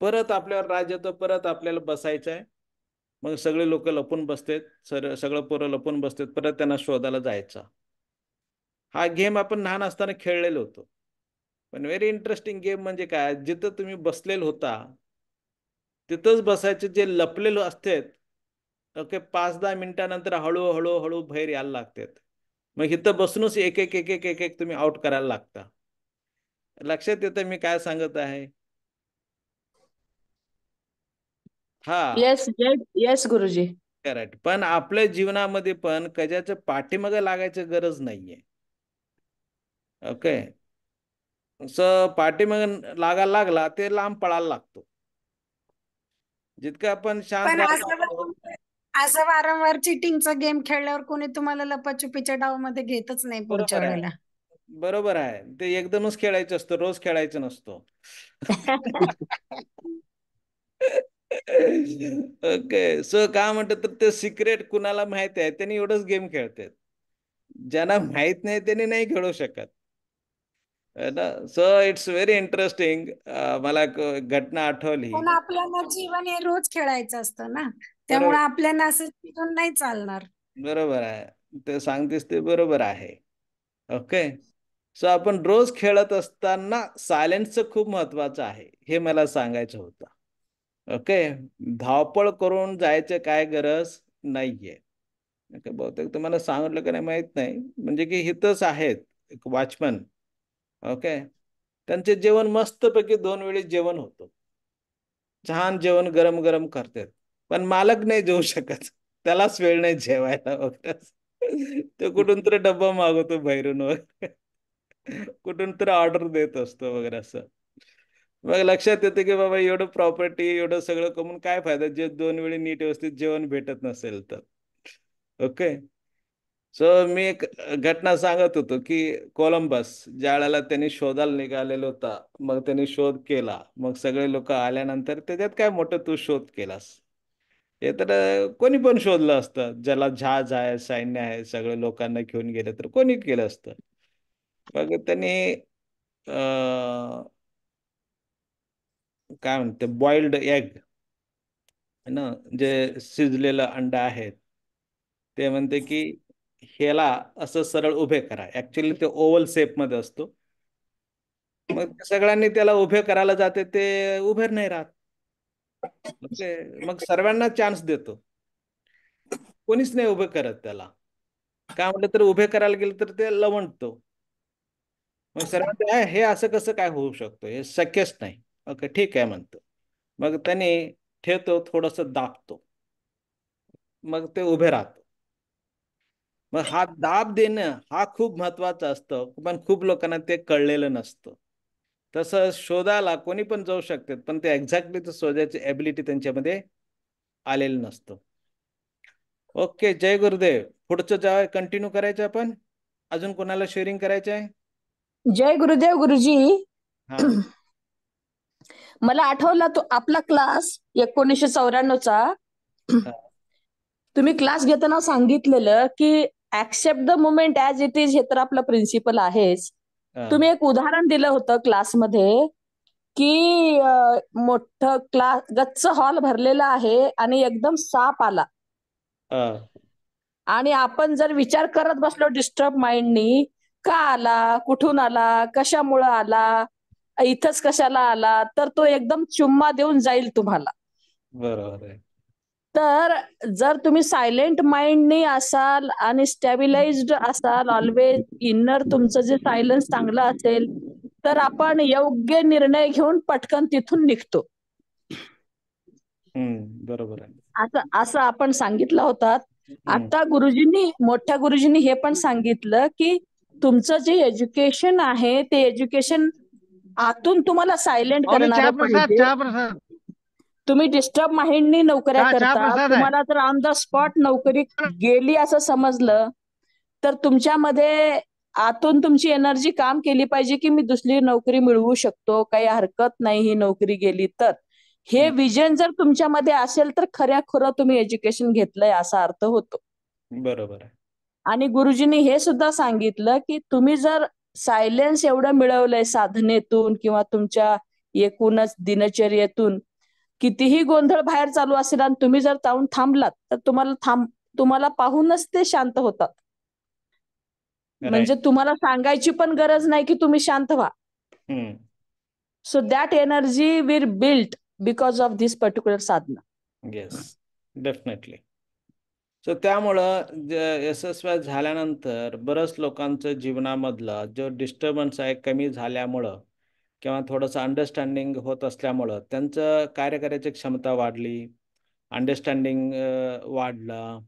परत आपल्यावर राज येतो परत आपल्याला बसायचं आहे मग सगळे लोक लपून बसतात सर सगळं पोरं लपून बसतात परत त्यांना शोधायला जायचा. हा गेम आपण लहान असताना खेळलेलो होतो. पण व्हेरी इंटरेस्टिंग गेम म्हणजे काय जिथं तुम्ही बसलेलो होता तिथंच बसायचे जे लपलेलो असतात. ओके पाच दहा मिनिटानंतर हळूहळू हळू बाहेर यायला लागतात. मग इथं बसूनच एक एक एक एक एक एक तुम्ही आउट करायला लागता. लक्षात येतं मी काय सांगत आहे? हा. येस येस गुरुजी. करेक्ट पण आपल्या जीवनामध्ये पण कजाच्या पाठीमागे लागायची गरज नाहीये. ओके स पाठीमागे लागायला लागला ते लांब पळायला लागतो. जितकं आपण शांत असं वारंवार चिटिंगचा गेम खेळल्यावर कोणी तुम्हाला लपाछुपीच्या डावमध्ये घेतच नाही पुढच्या बरोबर आहे. वेळेला. बरोबर आहे. ते एकदमच खेळायचं असतं रोज खेळायचं नसतो. ओके. सो काय म्हणतात तर ते सिक्रेट कुणाला माहीत आहे? त्यांनी एवढंच गेम खेळतात. ज्यांना माहीत नाही त्यांनी नाही खेळू शकत. सो इट्स व्हेरी इंटरेस्टिंग मला एक घटना आठवली. पण आपल्याला जीवन हे रोज खेळायचं असतं ना. त्यामुळे आपल्याला असं चिडून नाही चालणार. बरोबर आहे. ते सांगतेस ते बरोबर आहे. ओके सो आपण रोज खेळत असताना सायलेन्सचं खूप महत्वाचं आहे. हे मला सांगायचं होतं. ओके धावपळ करून जायचं काय गरज नाहीये. ओके बहुतेक तुम्हाला सांगितलं का नाही माहीत नाही. म्हणजे की हितच आहेत एक वॉचमन ओके त्यांचे जेवण मस्तपैकी दोन वेळी जेवण होतं. छान जेवण गरम गरम करतात. पण मालक नाही जेवू शकत. त्यालाच वेळ नाही जेवायला वगैरे. तो कुठून तरी डब्बा मागवतो बाहेरून वगैरे. कुठून तरी ऑर्डर देत असतो वगैरे असं. मग लक्षात येतं की बाबा एवढं प्रॉपर्टी एवढं सगळं कमून काय फायदा? जे दोन वेळी नीट व्यवस्थित जेवण भेटत नसेल तर. ओके सो मी एक घटना सांगत होतो की कोलंबस ज्या वेळेला त्यांनी शोधाला निघालेला होता मग त्यांनी शोध केला. मग सगळे लोक आल्यानंतर त्याच्यात काय मोठं तू शोध केलास? हे तर कोणी पण शोधलं असतं. ज्याला जहाज आहे सैन्य आहे सगळे लोकांना घेऊन गेले तर कोणी केलं असतं? मग त्यांनी काय म्हणते? बॉइल्ड एग ना? जे शिजलेलं अंडा आहेत ते म्हणते की ह्याला असं सरळ उभे करा. ऍक्च्युली ते ओव्हल शेपमध्ये असतो. मग सगळ्यांनी त्याला उभे करायला जाते ते उभे नाही राहत. म्हणजे मग सर्वांना चान्स देतो. कोणीच नाही उभे करत त्याला. काय म्हटलं तर उभे करायला गेलं तर ते लवणतो मग सर्वांना हे असं कसं काय होऊ शकतो? हे शक्यच नाही. ओके ठीक आहे म्हणतो. मग त्याने ठेवतो थोडस दाबतो. मग ते उभे राहतो. मग हा दाब देणं हा खूप महत्त्वाचा असतं पण खूप लोकांना ते कळलेलं नसतं. तसं शोधायला कोणी पण जाऊ शकतात पण ते एक्झॅक्टली तर शोधायची एबिलिटी त्यांच्यामध्ये आलेलं नसतं. ओके जय गुरुदेव. पुढचं जेव्हा कंटिन्यू करायचं आपण? अजून कोणाला शेअरिंग करायचं आहे? जय गुरुदेव गुरुजी. मला आठवला तो आपला क्लास एकोणीसशे चौऱ्याण्णवचा. तुम्ही क्लास घेताना सांगितलेलं की accept the moment as it is हे तर आपलं प्रिन्सिपल आहेच. तुम्ही एक उदाहरण दिलं होतं क्लासमध्ये की मोठं क्लास गच्च हॉल भरलेला आहे आणि एकदम साप आला. आणि आपण जर विचार करत बसलो डिस्टर्ब माइंडनी का आला कुठून आला कशामुळं आला इथंच कशाला आला तर तो एकदम चुम्मा देऊन जाईल तुम्हाला. बरोबर आहे. तर जर तुम्ही सायलेंट माइंडनी असाल आणि स्टॅबिलाइज्ड असाल ऑलवेज इनर तुमचं जे सायलन्स चांगलं असेल तर आपण योग्य निर्णय घेऊन पटकन तिथून निघतो. बरोबर आहे. असं असं आपण सांगितलं होतं. आता गुरुजींनी मोठ्या गुरुजींनी हे पण सांगितलं की तुमचं जे एज्युकेशन आहे ते एज्युकेशन आतून तुम्हाला सायलेंट करणार तुम्ही डिस्टर्ब माइंडनी नोकऱ्या करता. तुम्हाला जर ऑन द स्पॉट नोकरी गेली असं समजलं तर तुमच्यामध्ये आतून तुमची एनर्जी काम केली पाहिजे की मी दुसरी नोकरी मिळवू शकतो काही हरकत नाही ही नोकरी गेली तर. हे विजन जर तुमच्यामध्ये असेल तर खऱ्या खरं तुम्ही एज्युकेशन घेतलंय असा अर्थ होतो. बरोबर आणि गुरुजींनी हे सुद्धा सांगितलं की तुम्ही जर सायलेन्स एवढं मिळवलंय साधनेतून किंवा तुमच्या एकूणच दिनचर्येतून कितीही गोंधळ बाहेर चालू असेल आणि तुम्ही जर जाऊन थांबलात तर तुम्हाला थांब तुम्हाला पाहूनच ते शांत होतात. म्हणजे तुम्हाला सांगायची पण गरज नाही की तुम्ही शांत व्हा. So that energy will built because of this particular sadhana. Yes definitely so त्यामुळं यशस्वी झाल्यानंतर बरंच लोकांचं जीवनामधलं जो डिस्टर्बन्स आहे कमी झाल्यामुळं किंवा थोडंसं अंडरस्टँडिंग होत असल्यामुळं त्यांचं कार्य करायची क्षमता वाढली. अंडरस्टँडिंग वाढलं.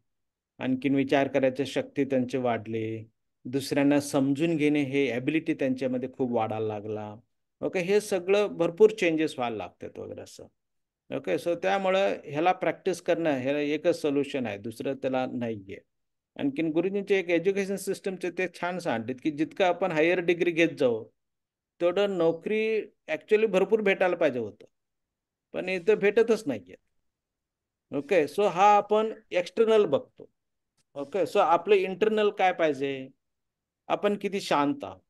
आणखीन विचार करायची शक्ती त्यांची वाढली. दुसऱ्यांना समजून घेणे हे ॲबिलिटी त्यांच्यामध्ये खूप वाढायला लागला. ओके हे सगळं भरपूर चेंजेस व्हायला लागतात वगैरे असं. ओके सो त्यामुळं ह्याला प्रॅक्टिस करणं हे एकच सोल्युशन आहे. दुसरं त्याला नाही आहे आणखीन गुरुजींचे एक एज्युकेशन सिस्टमचे ते छान सांगतात की जितकं आपण हायर डिग्री घेत जाऊ तेवढं नोकरी ॲक्च्युली भरपूर भेटायला पाहिजे होतं. पण इथं भेटतच नाही आहे ओके सो हा आपण एक्सटर्नल बघतो. ओके सो आपलं इंटरनल काय पाहिजे? आपण किती शांत आहोत?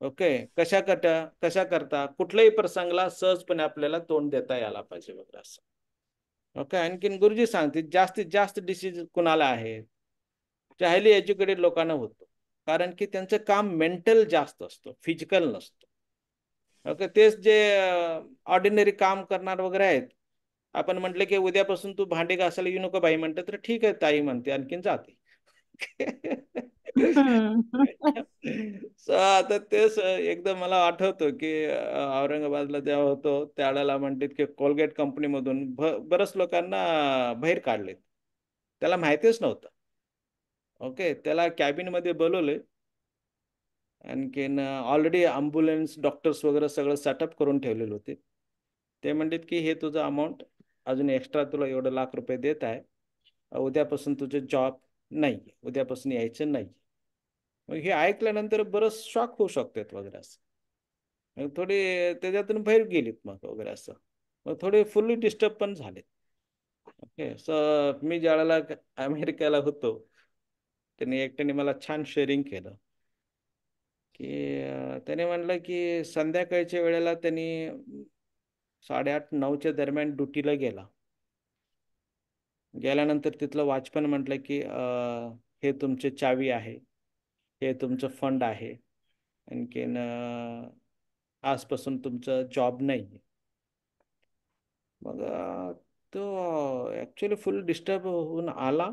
ओके कशा करता कशा करता? कुठल्याही प्रसंगाला सहजपणे आपल्याला तोंड देता यायला पाहिजे वगैरे असं. ओके आणखीन गुरुजी सांगतील जास्तीत जास्त डिसीज कुणाला आहेत जे हायली एज्युकेटेड लोकांना होतो. कारण की त्यांचं काम मेंटल जास्त असतं फिजिकल नसतं. ओके तेच जे ऑर्डिनरी काम करणार वगैरे आहेत आपण म्हटलं की उद्यापासून तू भांडे घासायला येऊ नको बाई म्हणते तर ठीक आहे ताई म्हणते आणखीन जाते. आता तेच एकदम मला आठवतो की औरंगाबादला जेव्हा होतो त्यावेळेला म्हणतात की कोलगेट कंपनीमधून बरंच लोकांना बाहेर काढलेत. त्याला माहितीच नव्हतं. ओके त्याला कॅबिनमध्ये बोलवले आणखीन ऑलरेडी ॲम्ब्युलन्स डॉक्टर्स वगैरे सगळं सेटअप करून ठेवलेले होते. ते म्हणतात की हे तुझं अमाऊंट अजून एक्स्ट्रा तुला एवढं लाख रुपये देत आहे. उद्यापासून तुझं जॉब नाही उद्यापासून यायचं नाही मग हे ऐकल्यानंतर बरंच शॉक होऊ शकतात वगैरे असं. मग थोडी त्याच्यातून बाहेर गेलीत मग वगैरे असं. मग थोडे फुल्ली डिस्टर्ब पण झालेत. ओके सो मी ज्या वेळेला अमेरिकेला होतो त्यांनी एकट्याने मला छान शेअरिंग केलं. की त्याने म्हटलं की संध्याकाळच्या वेळेला त्यांनी साडेआठ नऊच्या दरम्यान ड्युटीला गेला. गेल्यानंतर तिथलं वाचपण म्हटलं की हे तुमचे चावी आहे हे तुमचं फंड आहे आणखीन आजपासून तुमचं जॉब नाही आहे मग तो ॲक्च्युली फुल डिस्टर्ब होऊन आला.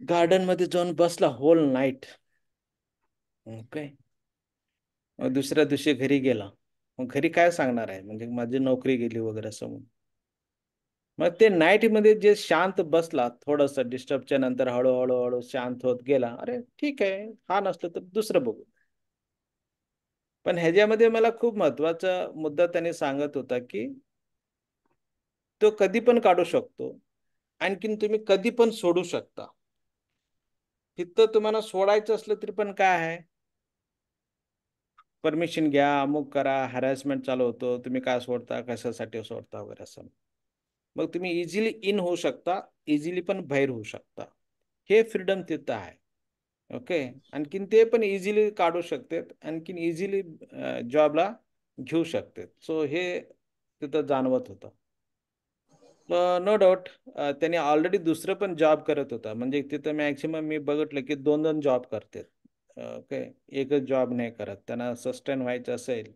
गार्डनमध्ये जाऊन बसला होल नाईट ओके मग दुसऱ्या दिवशी घरी गेला. मग घरी काय सांगणार आहे? म्हणजे माझी नोकरी गेली वगैरे असं म्हणून. मग ते नाईटमध्ये जे शांत बसला थोडस डिस्टर्बच्या नंतर हळूहळू हळू शांत होत गेला. अरे ठीक आहे हा नसलं तर दुसरं बघू. पण ह्याच्यामध्ये मला खूप महत्त्वाचा मुद्दा त्याने सांगत होता की तो कधी पण काढू शकतो. आणखीन तुम्ही कधी पण सोडू शकता. तिथं तुम्हाला सोडायचं असलं तरी पण काय आहे? परमिशन घ्या अमुक करा हॅरॅसमेंट चालू होतो. तुम्ही काय सोडता कशासाठी सोडता वगैरे असं. मग तुम्ही इझिली इन होऊ शकता इझिली पण बाहेर होऊ शकता. हे फ्रीडम तिथं आहे. ओके आणखीन ते पण इझिली काढू शकतात. आणखीन इझिली जॉबला घेऊ शकतात. सो हे तिथं जाणवत होतं. नो डाऊट त्यांनी ऑलरेडी दुसरं पण जॉब करत होता. म्हणजे तिथं मॅक्सिमम मी बघितलं की दोन दोन जॉब करतात. ओके एकच जॉब नाही करत. त्यांना सस्टेन व्हायचं असेल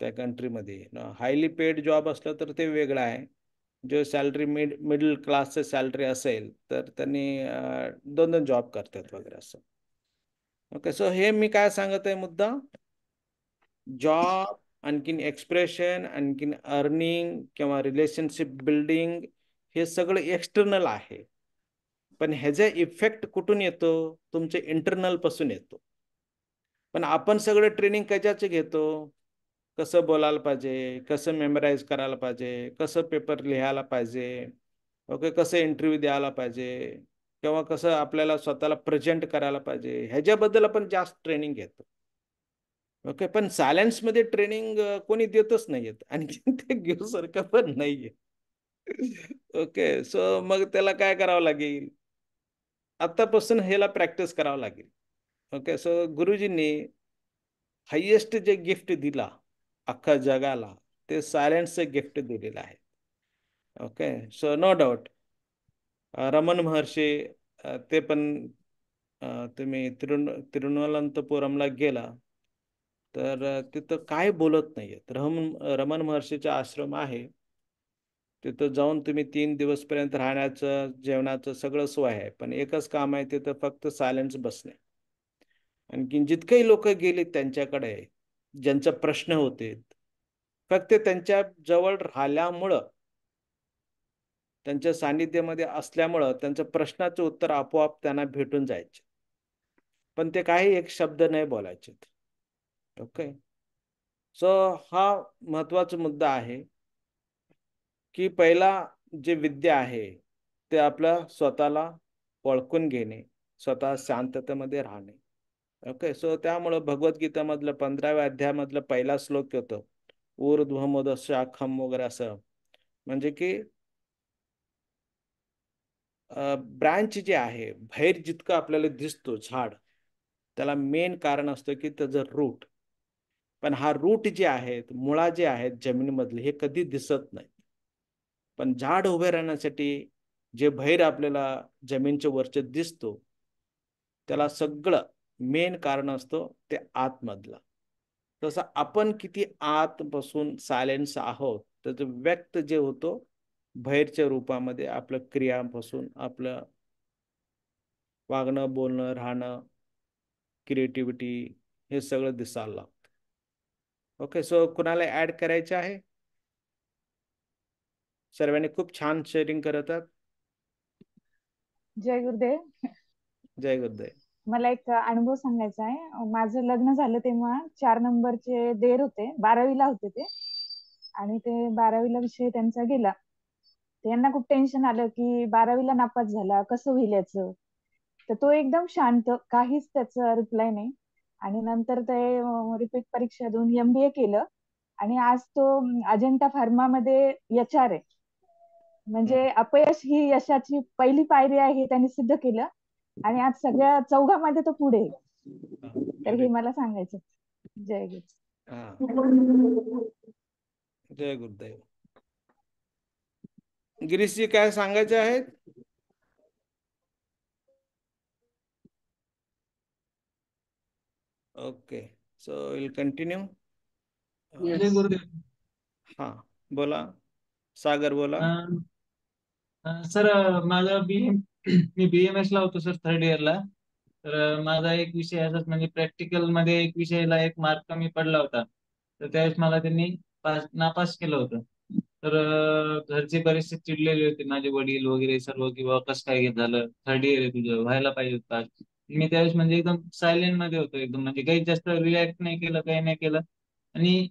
त्या कंट्रीमध्ये हायली पेड जॉब असलं तर ते वेगळं आहे. जो सॅलरी मिड मिडल क्लासचं सॅलरी असेल तर त्यांनी दोन दोन जॉब करतात वगैरे असं. ओके सो हे मी काय सांगत आहे मुद्दा? जॉब आणखीन एक्सप्रेशन आणखीन अर्निंग किंवा रिलेशनशिप बिल्डिंग हे सगळं एक्सटर्नल आहे. पण ह्याचा इफेक्ट कुठून येतो? तुमच्या इंटरनलपासून येतो. पण आपण सगळं ट्रेनिंग कशाचे घेतो? कसं बोलायला पाहिजे? कसं मेमराईज करायला पाहिजे? कसं पेपर लिहायला पाहिजे? ओके कसं इंटरव्ह्यू द्यायला पाहिजे? किंवा कसं आपल्याला स्वतःला प्रेझेंट करायला पाहिजे? ह्याच्याबद्दल आपण जास्त ट्रेनिंग घेतो. ओके पण सायलेन्समध्ये ट्रेनिंग कोणी देतच नाहीयेत. आणखी ते घेऊसारखं पण नाहीये. ओके सो मग त्याला काय करावं लागेल? आत्तापासून ह्याला प्रॅक्टिस करावं लागेल. ओके सो गुरुजींनी हायेस्ट जे गिफ्ट दिला अख्खा जगाला ते सायलेन्सचं गिफ्ट दिलेलं आहे. Okay so no doubt Raman Maharshi ते पण तुम्ही तिरुन तिरुवनंतपुरमला गेला. तर तिथं काय बोलत नाहीये. रम रमण महर्षीचा आश्रम आहे. तिथं जाऊन तुम्ही तीन दिवसपर्यंत राहण्याचं जेवणाचं सगळं सोय आहे. पण एकच काम आहे तिथं फक्त सायलेन्स बसणे. आणखी जितकेही लोक गेले त्यांच्याकडे ज्यांचे प्रश्न होते फक्त त्यांच्या जवळ राहिल्यामुळं त्यांच्या सानिध्यामध्ये असल्यामुळं त्यांच्या प्रश्नाचं उत्तर आपोआप त्यांना भेटून जायचे. पण ते काही एक शब्द नाही बोलायचे ओके सो हा महत्त्वाचा मुद्दा आहे की पहिला जे विद्या आहे ते आपलं स्वतःला ओळखून घेणे स्वतः शांततेमध्ये राहणे. ओके सो त्यामुळं भगवद्गीतामधलं पंधराव्या अध्यायामधलं पहिला श्लोक होतो ऊर्ध्वमुद शाखम वगैरे असं. म्हणजे की ब्रँच जे आहे बाहेर जितकं आपल्याला दिसतो झाड त्याला मेन कारण असतं की त्याचं रूट. पण हा रूट जे आहेत मुळा जे आहेत जमिनीमधले हे कधी दिसत नाही पण झाड उभे राहण्यासाठी जे भैर आपल्याला जमीनच्या वरचे दिसतो त्याला सगळं मेन कारण असतो ते आतमधलं. तसं आपण किती आत बसून सायलेन्स आहोत त्याचं व्यक्त जे होतो बाहेरच्या रूपामध्ये आपल्या क्रियापासून आपलं वागणं बोलणं राहणं क्रिएटिव्हिटी हे सगळं दिसायला लागतं. ओके सो कुणाला ऍड करायचे आहे? सर्वांनी खूप छान शेअरिंग करतात जय गुरुदेव. जय गुरुदेव. मला एक अनुभव सांगायचा आहे. माझं लग्न झालं तेव्हा चार नंबरचे देर होते बारावीला होते ते. आणि ते बारावीला विषय त्यांचा गेला. त्यांना खूप टेन्शन आलं की बारावीला नापास झाला कसं होईल याचं? तर तो एकदम शांत काहीच त्याचा रिप्लाय नाही. आणि नंतर ते रिपीट परीक्षा देऊन एमबीए केलं. आणि आज तो अजंता फार्मामध्ये एच आर आहे. म्हणजे अपयश ही यशाची पहिली पायरी आहे हे त्यांनी सिद्ध केलं. आणि आज सगळ्या चौघामध्ये तो पुढे तर हे मला सांगायचं जय गुरु. जय गुरुदेव. गिरीशजी काय सांगायचे आहेत? ओके सो विल कंटिन्यू हा बोला. सागर बोला. सर माझं बी मी बीएमएस ला होतो सर थर्ड इयरला तर माझा एक विषय असाच म्हणजे प्रॅक्टिकलमध्ये एक विषयाला एक मार्क कमी पडला होता. तर त्यावेळेस मला त्यांनी पास नापास केलं होतं. तर घरचे बरेचसे चिडलेले होते. माझे वडील वगैरे सर्व किंवा कसं काय झालं? थर्ड इयर आहे तुझं व्हायला पाहिजे पास मी त्यावेळेस म्हणजे एकदम सायलेंटमध्ये होतो एकदम. म्हणजे काही जास्त रिॲक्ट नाही केलं काही नाही केलं. आणि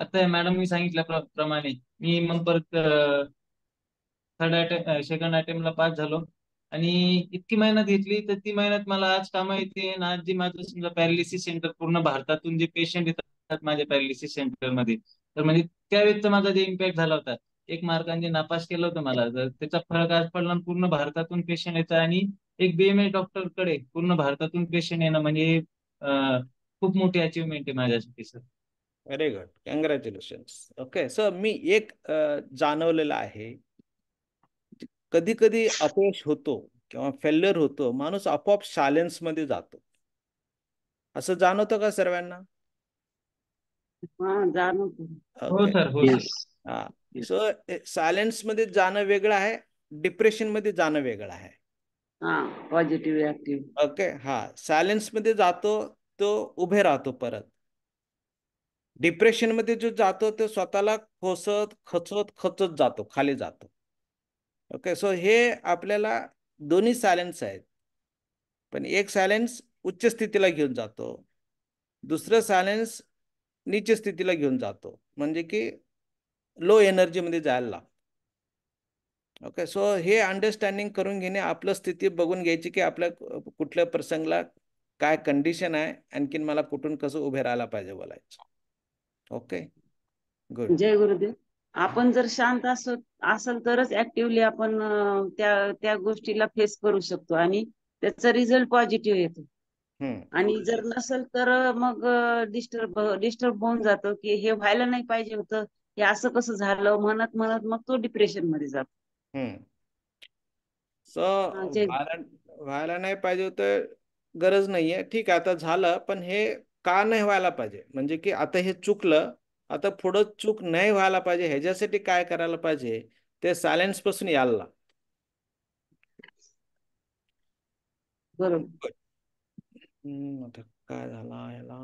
आता मॅडम मी सांगितल्याप्रमाणे मी मग परत थर्ड अटेम्प सेकंड अटेम्प्टला पास झालो. आणि इतकी मेहनत घेतली तर ती मेहनत मला आज कामा येते आणि आज जी माझं समजा पॅरालिसिस सेंटर पूर्ण भारतातून जे पेशंट येतात माझ्या पॅरालिसिस सेंटरमध्ये तर म्हणजे त्यावेळेस माझा जे इम्पॅक्ट झाला होता एक मार्काने नापास केलं होतं मला तर त्याचा फरक आज पडला पूर्ण भारतातून पेशंट येतात आणि एक बीएमएस डॉक्टरकडे पूर्ण भारतातून पेशंट येणं म्हणजे खूप मोठी अचिव्हमेंट आहे माझ्यासाठी sir very good congratulation okay sir मी एक जाणवलेलं आहे. कधी कधी अपयश होतो किंवा फेल्युअर होतो माणूस आपोआप सायलेन्समध्ये जातो. असं जाणवतं का सर्वांना? हा जाणवतो. हो सर हो हा. सो सायलेन्समध्ये जाणं वेगळं आहे डिप्रेशनमध्ये जाणं वेगळं आहे. पॉझिटिव्ह ऍक्टिव्ह ओके हा. सायलेन्समध्ये जातो तो उभे राहतो परत. डिप्रेशनमध्ये जो जातो तो स्वतःला खोसत खचत खचत जातो खाली जातो. ओके सो हे आपल्याला दोन्ही सायलेन्स आहेत. पण एक सायलेन्स उच्च स्थितीला घेऊन जातो. दुसरं सायलेन्स नीच स्थितीला घेऊन जातो. म्हणजे की लो एनर्जीमध्ये जायला लागतो. ओके सो हे अंडरस्टँडिंग करून घेणे आपलं स्थिती बघून घ्यायची की आपल्या कुठल्या प्रसंगला काय कंडिशन आहे आणखीन मला कुठून कसं उभे राहायला पाहिजे बोलायचं. ओके गुड जय गुरुदेव. आपण जर शांत असो असेल तरच ऍक्टिव्हली आपण त्या त्या गोष्टीला फेस करू शकतो आणि त्याचा रिझल्ट पॉझिटिव्ह येतो. आणि जर नसेल तर मग डिस्टर्ब डिस्टर्ब होऊन जातं की हे व्हायला नाही पाहिजे होतं हे असं कसं झालं म्हणत म्हणत मग तो डिप्रेशनमध्ये जातो. सो हा, जे- व्हायला व्हायला नाही पाहिजे तर गरज नाहीये. ठीक आहे आता झालं पण हे का नाही व्हायला पाहिजे? म्हणजे की आता हे चुकलं आता पुढं चूक नाही व्हायला पाहिजे ह्याच्यासाठी काय करायला पाहिजे? ते सायलेन्सपासून यायला लागतं. बरोबर. हम्म, आता काय झाला याला?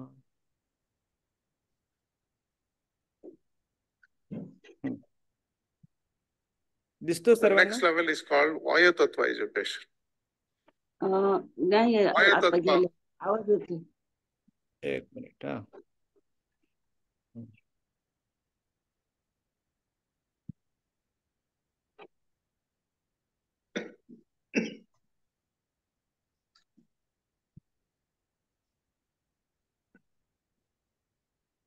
दिसतो level is called Vaya Tattva education. अं, नाही आवाज येते एक मिनिट हा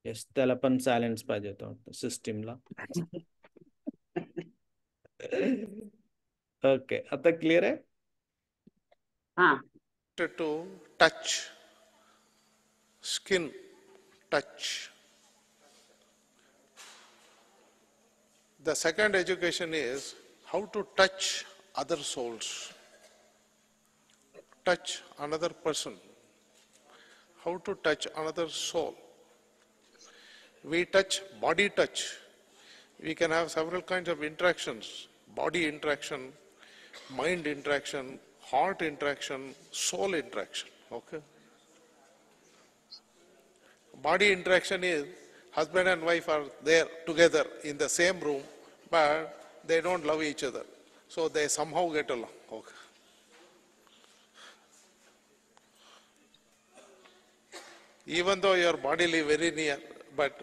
येस त्याला पण सायलेन्स पाहिजे होतं सिस्टीमला ओके आता क्लिअर आहे हा to touch, skin touch. The second education is how to touch other souls, touch another person, how to touch another soul. We touch body touch. We can have several kinds of interactions body interaction, mind interaction, heart interaction, soul interaction. Okay? Body interaction is husband and wife are there together in the same room, but they don't love each other. So they somehow get along. Okay. Even though you are bodily very near, but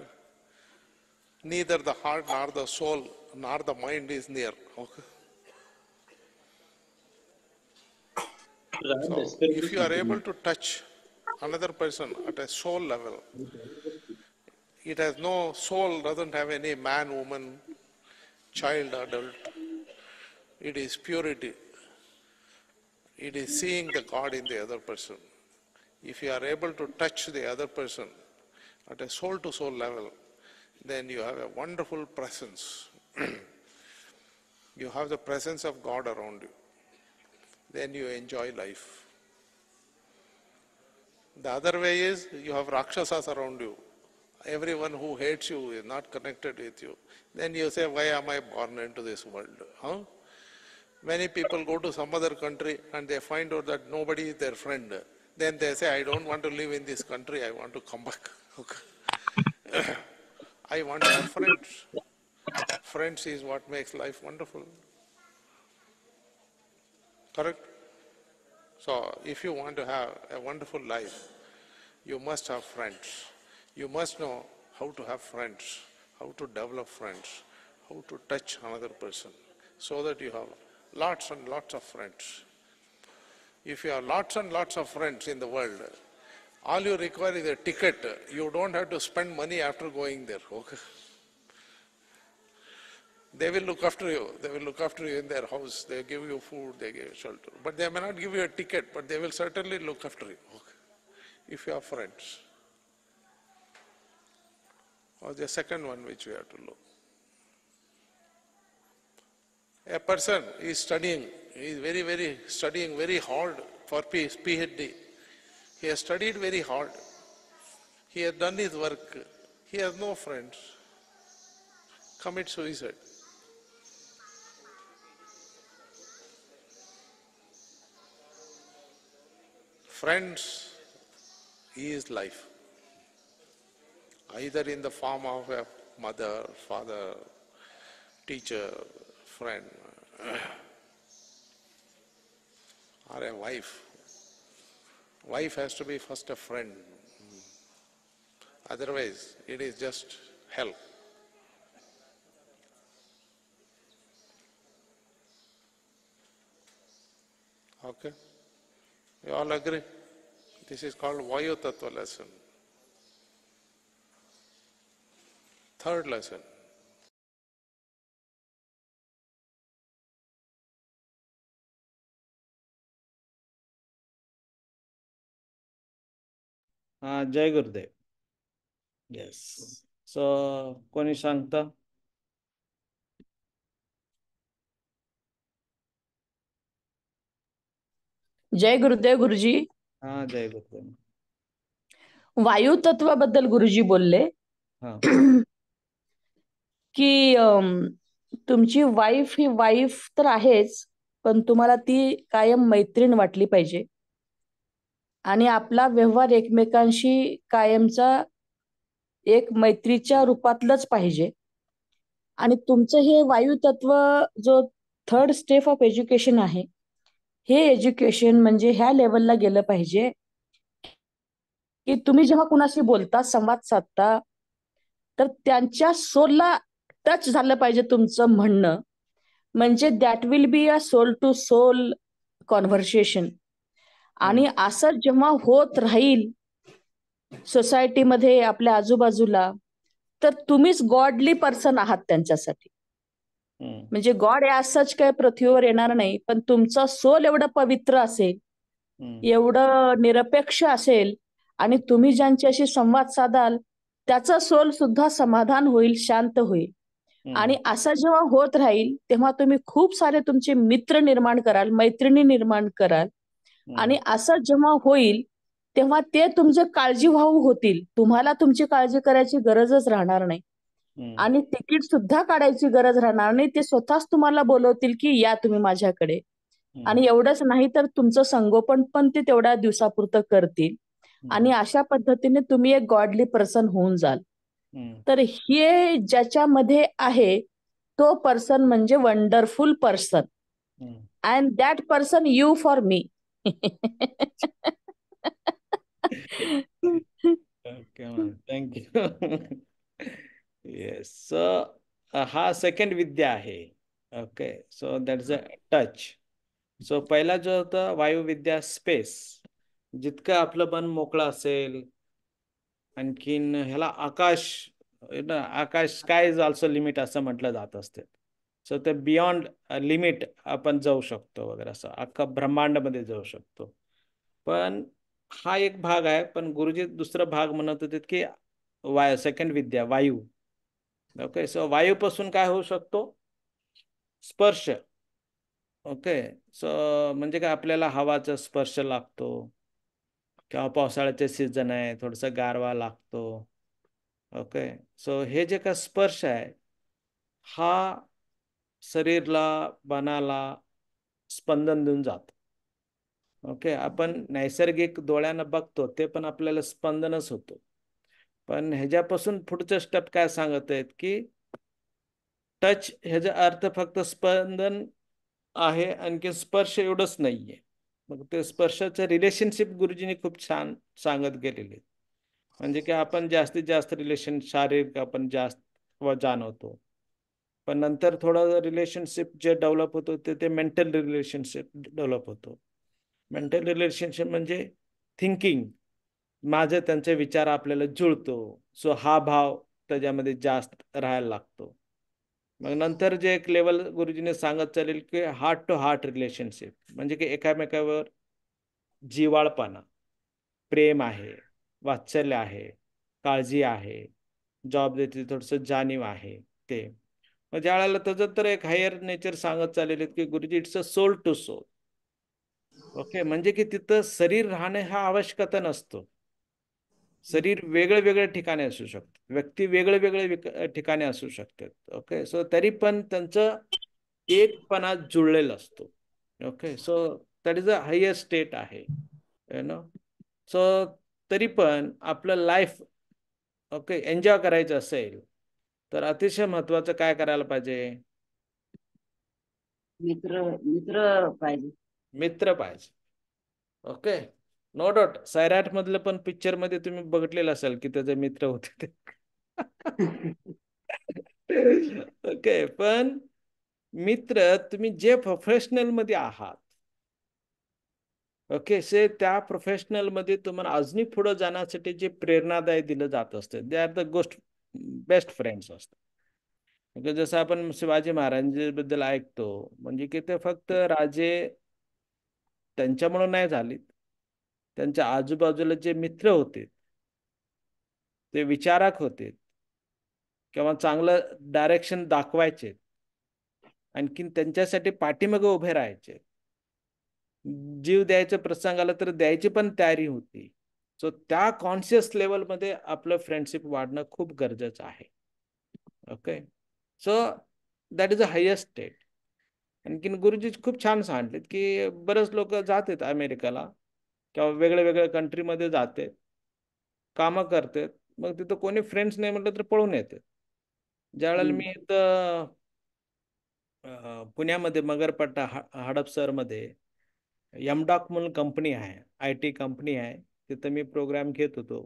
neither the heart nor the soul nor the mind is near. Okay. So if you are able to touch another person at a soul level, it has no soul, doesn't have any man, woman, child, adult. It is purity. It is seeing the God in the other person. If you are able to touch the other person at a soul to soul level, then you have a wonderful presence. you have the presence of God around you. Then you enjoy life. The other way is you have Rakshasas around you. Everyone who hates you is not connected with you. Then you say, Why am I born into this world? Huh? Many people go to some other country and they find out that nobody is their friend. Then they say, I don't want to live in this country, I want to come back. I want to have friends. Friends is what makes life wonderful. Correct? So, if you want to have a wonderful life, you must have friends. You must know how to have friends, how to develop friends, how to touch another person, so that you have lots and lots of friends. If you have lots and lots of friends in the world, all you require is a ticket. You don't have to spend money after going there. Okay? They will look after you. They will look after you in their house. They give you food, they give you shelter. But they may not give you a ticket, but they will certainly look after you. Okay. If you have friends. Or the second one which we have to look. A person is studying, he is very, very studying very hard for PhD. He has studied very hard. He has done his work. He has no friends. Commit suicide. Friends is life. Either in the form of a mother, father, teacher, friend, or a wife. Wife has to be first a friend. Otherwise, it is just hell. Okay? You all agree? This is called Vayu Tattva lesson. Third lesson. हा जय Gurudev yes so कोणी सांगता जय गुरुदेव गुरुजी. हा जय गुरुदेव. वायू तत्वाबद्दल गुरुजी बोलले. की तुमची वाईफ ही वाईफ तर आहेच पण तुम्हाला ती कायम मैत्रीण वाटली पाहिजे. आणि आपला व्यवहार एकमेकांशी कायमचा एक मैत्रीच्या रूपातलंच पाहिजे. आणि तुमचं हे वायू तत्व जो थर्ड स्टेप ऑफ एज्युकेशन आहे हे एज्युकेशन म्हणजे ह्या लेवलला गेलं पाहिजे. की तुम्ही जेव्हा कुणाशी बोलता संवाद साधता तर त्यांच्या सोलला टच झालं पाहिजे तुमचं म्हणणं. म्हणजे that will be a soul to soul conversation आणि असं जेव्हा होत राहील सोसायटीमध्ये आपल्या आजूबाजूला तर तुम्हीच गॉडली पर्सन आहात त्यांच्यासाठी. म्हणजे गॉड या सच काय पृथ्वीवर येणार नाही पण तुमचा सोल एवढं पवित्र असेल. एवढं निरपेक्ष असेल आणि तुम्ही ज्यांच्याशी संवाद साधाल त्याचा सोल सुद्धा समाधान होईल शांत होईल. आणि असं जेव्हा होत राहील तेव्हा तुम्ही खूप सारे तुमचे मित्र निर्माण कराल मैत्रिणी निर्माण कराल. आणि असं जेव्हा होईल तेव्हा ते तुमचे काळजीवाहू होतील. तुम्हाला तुमची काळजी करायची गरजच राहणार नाही. आणि तिकीट सुद्धा काढायची गरज राहणार नाही ते स्वतःच तुम्हाला बोलवतील की या तुम्ही माझ्याकडे. आणि एवढंच नाही तर तुमचं संगोपन पण ते तेवढ्या दिवसापुरतं करतील. आणि अशा पद्धतीने तुम्ही एक गॉडली पर्सन होऊन जाल. तर हे ज्याच्यामध्ये आहे तो पर्सन म्हणजे wonderful person. And that person you for me thank you yes so uh, हा सेकंड विद्या आहे. Okay so that is a touch so पहिला जो होता वायुविद्या स्पेस जितकं आपलं मन मोकळं असेल आणखीन ह्याला आकाश आकाश काय इज ऑल्सो लिमिट असं म्हटलं जात असते. सो ते बियॉन्ड लिमिट uh, आपण जाऊ शकतो वगैरे असं. अख्खा ब्रह्मांडमध्ये जाऊ शकतो. पण हा एक भाग आहे पण गुरुजी दुसरा भाग म्हणत होते की वाय सेकंड विद्या वायू. ओके सो वायूपासून काय होऊ शकतो? स्पर्श. ओके सो म्हणजे काय आपल्याला हवाचा स्पर्श लागतो. किंवा पावसाळ्याचे सीझन आहे थोडंसं गारवा लागतो. ओके सो हे जे का स्पर्श आहे हा शरीरला बनाला स्पंदन देऊन जात. ओके आपण नैसर्गिक डोळ्यानं बघतो ते पण आपल्याला स्पंदनच होतो. पण ह्याच्यापासून पुढचं स्टेप काय सांगत आहेत की टच ह्याचा अर्थ फक्त स्पंदन आहे आणखी स्पर्श एवढंच नाहीये. मग ते स्पर्शाचं रिलेशनशिप गुरुजींनी खूप छान सांगत गेलेले म्हणजे की आपण जास्तीत जास्त रिलेशन शारीरिक आपण जास्त जाणवतो. पण नंतर थोडं रिलेशनशिप जे डेव्हलप होतो ते ते मेंटल रिलेशनशिप डेव्हलप होतो. मेंटल रिलेशनशिप म्हणजे थिंकिंग माझे त्यांचे विचार आपल्याला जुळतो. सो हा भाव त्याच्यामध्ये जास्त राहायला लागतो. मग नंतर जे एक लेवल गुरुजीने सांगत चालेल की हार्ट टू हार्ट रिलेशनशिप म्हणजे की एकामेकावर जिवाळपणा. प्रेम आहे वात्सल्य आहे काळजी आहे जॉब देते थोडंसं जाणीव आहे ते. मग ज्या वेळेला त्याचं तर एक हायर नेचर सांगत चाललेले की गुरुजी it's a soul to soul okay म्हणजे की तिथं शरीर राहणे हा आवश्यकता नसतो. शरीर वेगळे वेगळे ठिकाणी असू शकतं. व्यक्ती वेगळे वेगळे ठिकाणी असू शकतात. ओके सो तरी पण त्यांचं एकपणा जुळलेला असतो. Okay so that is a higher state आहे. यु नो सो तरी पण आपलं लाईफ ओके एन्जॉय करायचं असेल तर अतिशय महत्वाचं काय करायला पाहिजे? मित्र मित्र पाहिजे. मित्र पाहिजे. ओके नो डाऊट सैराट मधलं पण पिक्चरमध्ये तुम्ही बघितलेलं असाल की त्याचे मित्र होते ते. ओके पण मित्र तुम्ही जे प्रोफेशनलमध्ये आहात ओके से त्या प्रोफेशनलमध्ये तुम्हाला अजूनही पुढे जाण्यासाठी जे प्रेरणादायी दिलं जात असतं दे आर द गोष्ट बेस्ट फ्रेंड्स असतात. जसं आपण शिवाजी महाराजांबद्दल ऐकतो म्हणजे की ते फक्त राजे त्यांच्यामुळे नाही झाली त्यांच्या आजूबाजूला जे मित्र होते ते विचारक होते किंवा चांगलं डायरेक्शन दाखवायचे आणखीन त्यांच्यासाठी पाठीमागे उभे राहायचे. जीव द्यायचा प्रसंग आला तर द्यायची पण तयारी होती. सो त्या कॉन्शियस लेवलमध्ये आपलं फ्रेंडशिप वाढणं खूप गरजेचं आहे. Okay so that is a highest state आणखीन गुरुजी खूप छान सांगितलेत की बरेच लोक जातात अमेरिकाला. किंवा वेगळ्या वेगळ्या कंट्रीमध्ये जाते कामं करतात मग तिथं कोणी फ्रेंड्स नाही म्हटलं तर पळून येते. ज्यावेळेला मी इथं पुण्यामध्ये मगरपट्टा हडपसरमध्ये यमडॉक म्हणून कंपनी आहे आय टी कंपनी आहे तिथं मी प्रोग्राम घेत होतो.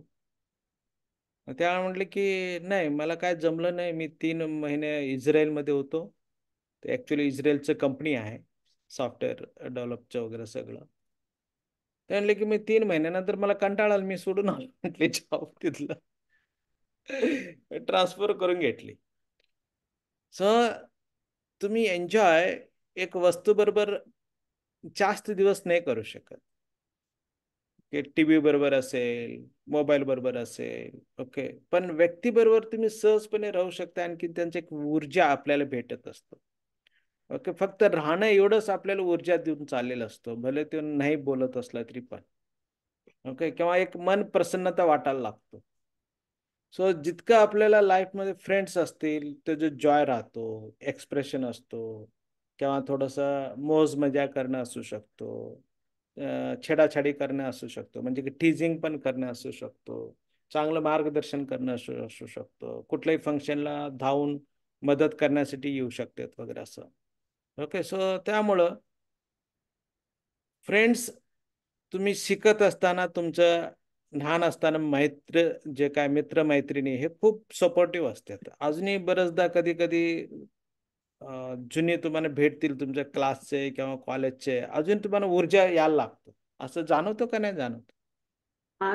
त्यावेळेला म्हटलं की नाही मला काय जमलं नाही मी तीन महिने इस्रायलमध्ये होतो. ते ॲक्च्युली इस्रायलचं कंपनी आहे सॉफ्टवेअर डेव्हलपचं वगैरे सगळं. ते म्हणले की मी तीन महिन्यानंतर मला कंटाळा मी सोडून आलो म्हटले जॉब तिथलं. ट्रान्सफर करून घेतली. सो तुम्ही एन्जॉय एक वस्तू बरोबर जास्त दिवस नाही करू शकत. की टी व्ही बरोबर असेल मोबाईल बरोबर असेल ओके पण व्यक्ती बरोबर तुम्ही सहजपणे राहू शकता आणखी त्यांची एक ऊर्जा आपल्याला भेटत असतो. ओके फक्त राहणं एवढंच आपल्याला ऊर्जा देऊन चाललेलं असतो भले ते नाही बोलत असला तरी पण. ओके किंवा एक मन प्रसन्नता वाटायला लागतो. सो जितकं आपल्याला लाईफमध्ये फ्रेंड्स असतील तो जो जॉय राहतो एक्सप्रेशन असतो किंवा थोडंसं मोज मजा करणं असू शकतो छेडाछाडी करणं असू शकतो म्हणजे की टीजिंग पण करणं असू शकतो चांगलं मार्गदर्शन करणं असू असू शकतो कुठल्याही फंक्शनला धावून मदत करण्यासाठी येऊ शकतात वगैरे असं. ओके सो त्यामुळं फ्रेंड्स तुम्ही शिकत असताना तुमचं लहान असताना मैत्र जे काय मित्र मैत्रिणी हे खूप सपोर्टिव्ह असतात. अजूनही बरेचदा कधी कधी जुने तुम्हाला भेटतील तुमच्या क्लासचे किंवा कॉलेजचे अजून तुम्हाला ऊर्जा यायला लागतो. असं जाणवतो का नाही जाणवत?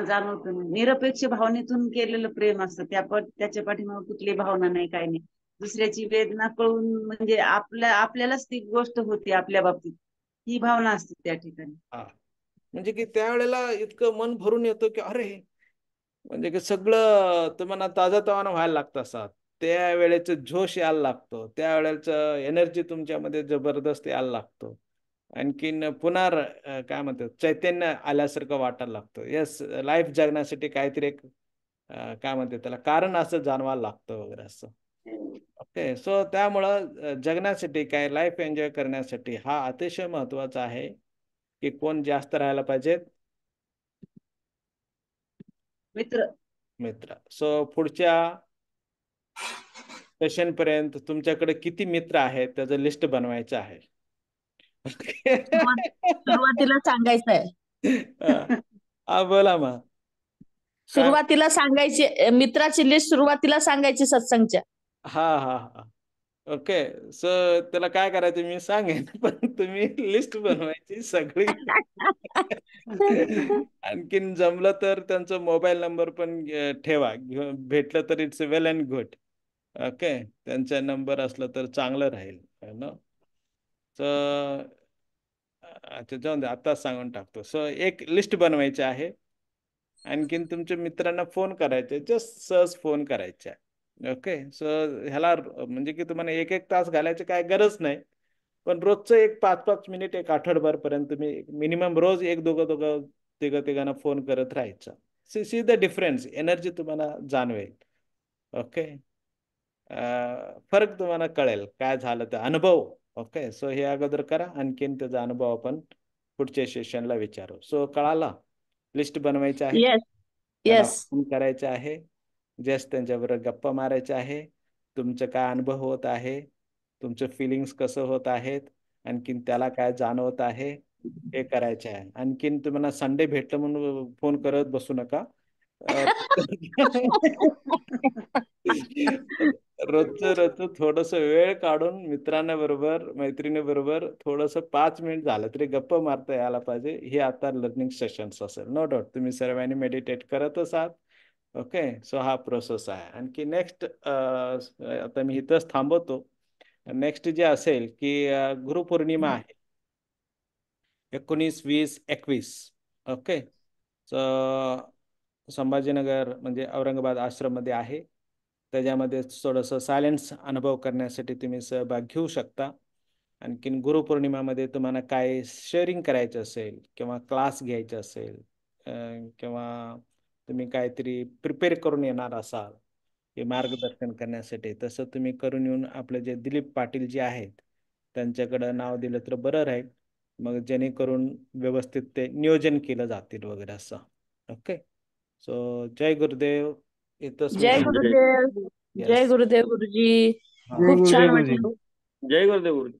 जाणवतो निरपेक्ष भावनेतून केलेलं प्रेम असतं. त्या त्याच्या पाठीमागे कुठली भावना नाही काय नाही. दुसऱ्याची वेदना कळून म्हणजे आपल्या आपल्यालाच ती गोष्ट होती आपल्या बाबतीत. ही भावना असते त्या ठिकाणी. म्हणजे की त्यावेळेला इतकं मन भरून येतं की अरे म्हणजे की सगळं तुम्हाला ताजा तवाना व्हायला लागत असतात त्या वेळेचं जोश यायला लागतो. त्यावेळेचं एनर्जी तुमच्यामध्ये जबरदस्त यायला लागतो. आणखीन पुन्हा काय म्हणतात चैतन्य आल्यासारखं वाटायला लागतं. येस लाईफ जगण्यासाठी काहीतरी एक काय म्हणते त्याला कारण असं जाणवायला लागतं वगैरे असं. ओके. सो त्यामुळं जगण्यासाठी काय लाईफ एन्जॉय करण्यासाठी हा अतिशय महत्त्वाचा आहे की कोण जास्त राहायला पाहिजेत. मित्र. मित्र. सो पुढच्या सेशन पर्यंत तुमच्याकडे किती मित्र आहेत त्याचं लिस्ट बनवायचं आहे. सुरुवातीला सांगायचं आहे हा बोला मग. सुरुवातीला सांगायची मित्राची लिस्ट सुरुवातीला सांगायची सत्संगच्या. हा हा हा. ओके. सो त्याला काय करायचं मी सांगेन पण तुम्ही लिस्ट बनवायची सगळी. आणखीन जमलं तर त्यांचा मोबाईल नंबर पण ठेवा. भेटलं तर it's well and good okay. त्यांचा नंबर असला तर चांगलं राहील. ना? तर अच्छा जाऊन दे. आत्ताच सांगून टाकतो. सो एक लिस्ट बनवायची आहे. आणखीन तुमच्या मित्रांना फोन करायचे जस्ट सहज फोन करायचे ओके. सो ह्याला म्हणजे की तुम्हाला एक एक तास घालायची काय गरज नाही. पण रोजचं एक पाच पाच मिनिट एक आठवडभरपर्यंत तुम्ही मिनिमम रोज एक दोघं दोघं तिघं तिघांना फोन करत राहायचं. See see the difference. Energy तुम्हाला जाणवेल. ओके? फरक तुम्हाला कळेल काय झालं ते अनुभव. ओके? सो हे अगोदर करा. आणखीन त्याचा अनुभव आपण पुढच्या सेशनला विचारू. सो कळाला? लिस्ट बनवायची आहे? फोन करायचे आहे? जस्ट त्यांच्याबरोबर गप्पा मारायचे आहे तुमचं काय अनुभव होत आहे तुमचं फिलिंग्स कसं होत आहेत आणखीन त्याला काय जाणवत आहे हे करायचे आहे. आणखीन तुम्हाला संडे भेटलं म्हणून फोन करत बसू नका. रोजच रोजचं थोडस वेळ काढून मित्रांना बरोबर मैत्रिणी बरोबर थोडस पाच मिनिट झालं तरी गप्प मारता यायला पाहिजे. हे आता लर्निंग सेशन्स असेल. नो डाऊट तुम्ही सर्वांनी मेडिटेट करतच आहात. ओके सो हा प्रोसेस आहे. आणखी नेक्स्ट आता मी इथंच थांबवतो. नेक्स्ट जे असेल की गुरुपौर्णिमा आहे. एकोणीस वीस एकवीस. ओके संभाजीनगर म्हणजे औरंगाबाद आश्रममध्ये आहे. त्याच्यामध्ये थोडंसं सायलेन्स अनुभव करण्यासाठी तुम्ही सहभाग घेऊ शकता. आणखीन गुरुपौर्णिमामध्ये तुम्हाला काय शेअरिंग करायचं असेल किंवा क्लास घ्यायचा असेल किंवा तुम्ही काहीतरी प्रिपेअर करून येणार असाल हे मार्गदर्शन करण्यासाठी तसं तुम्ही करून येऊन आपले जे दिलीप पाटील जे आहेत त्यांच्याकडं नाव दिलं तर बरं राहील. मग जेणेकरून व्यवस्थित ते नियोजन केलं जातील वगैरे असं. ओके सो जय गुरुदेव. इथंच मी जय. गुरुदेव. जय. गुरुदेव गुरुजी. खूप छान गुरुदेव गुरुजी. वाटलं जय गुरुदेव गुरुजी.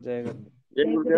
जय गुरुदेव. जय गुरुदेव.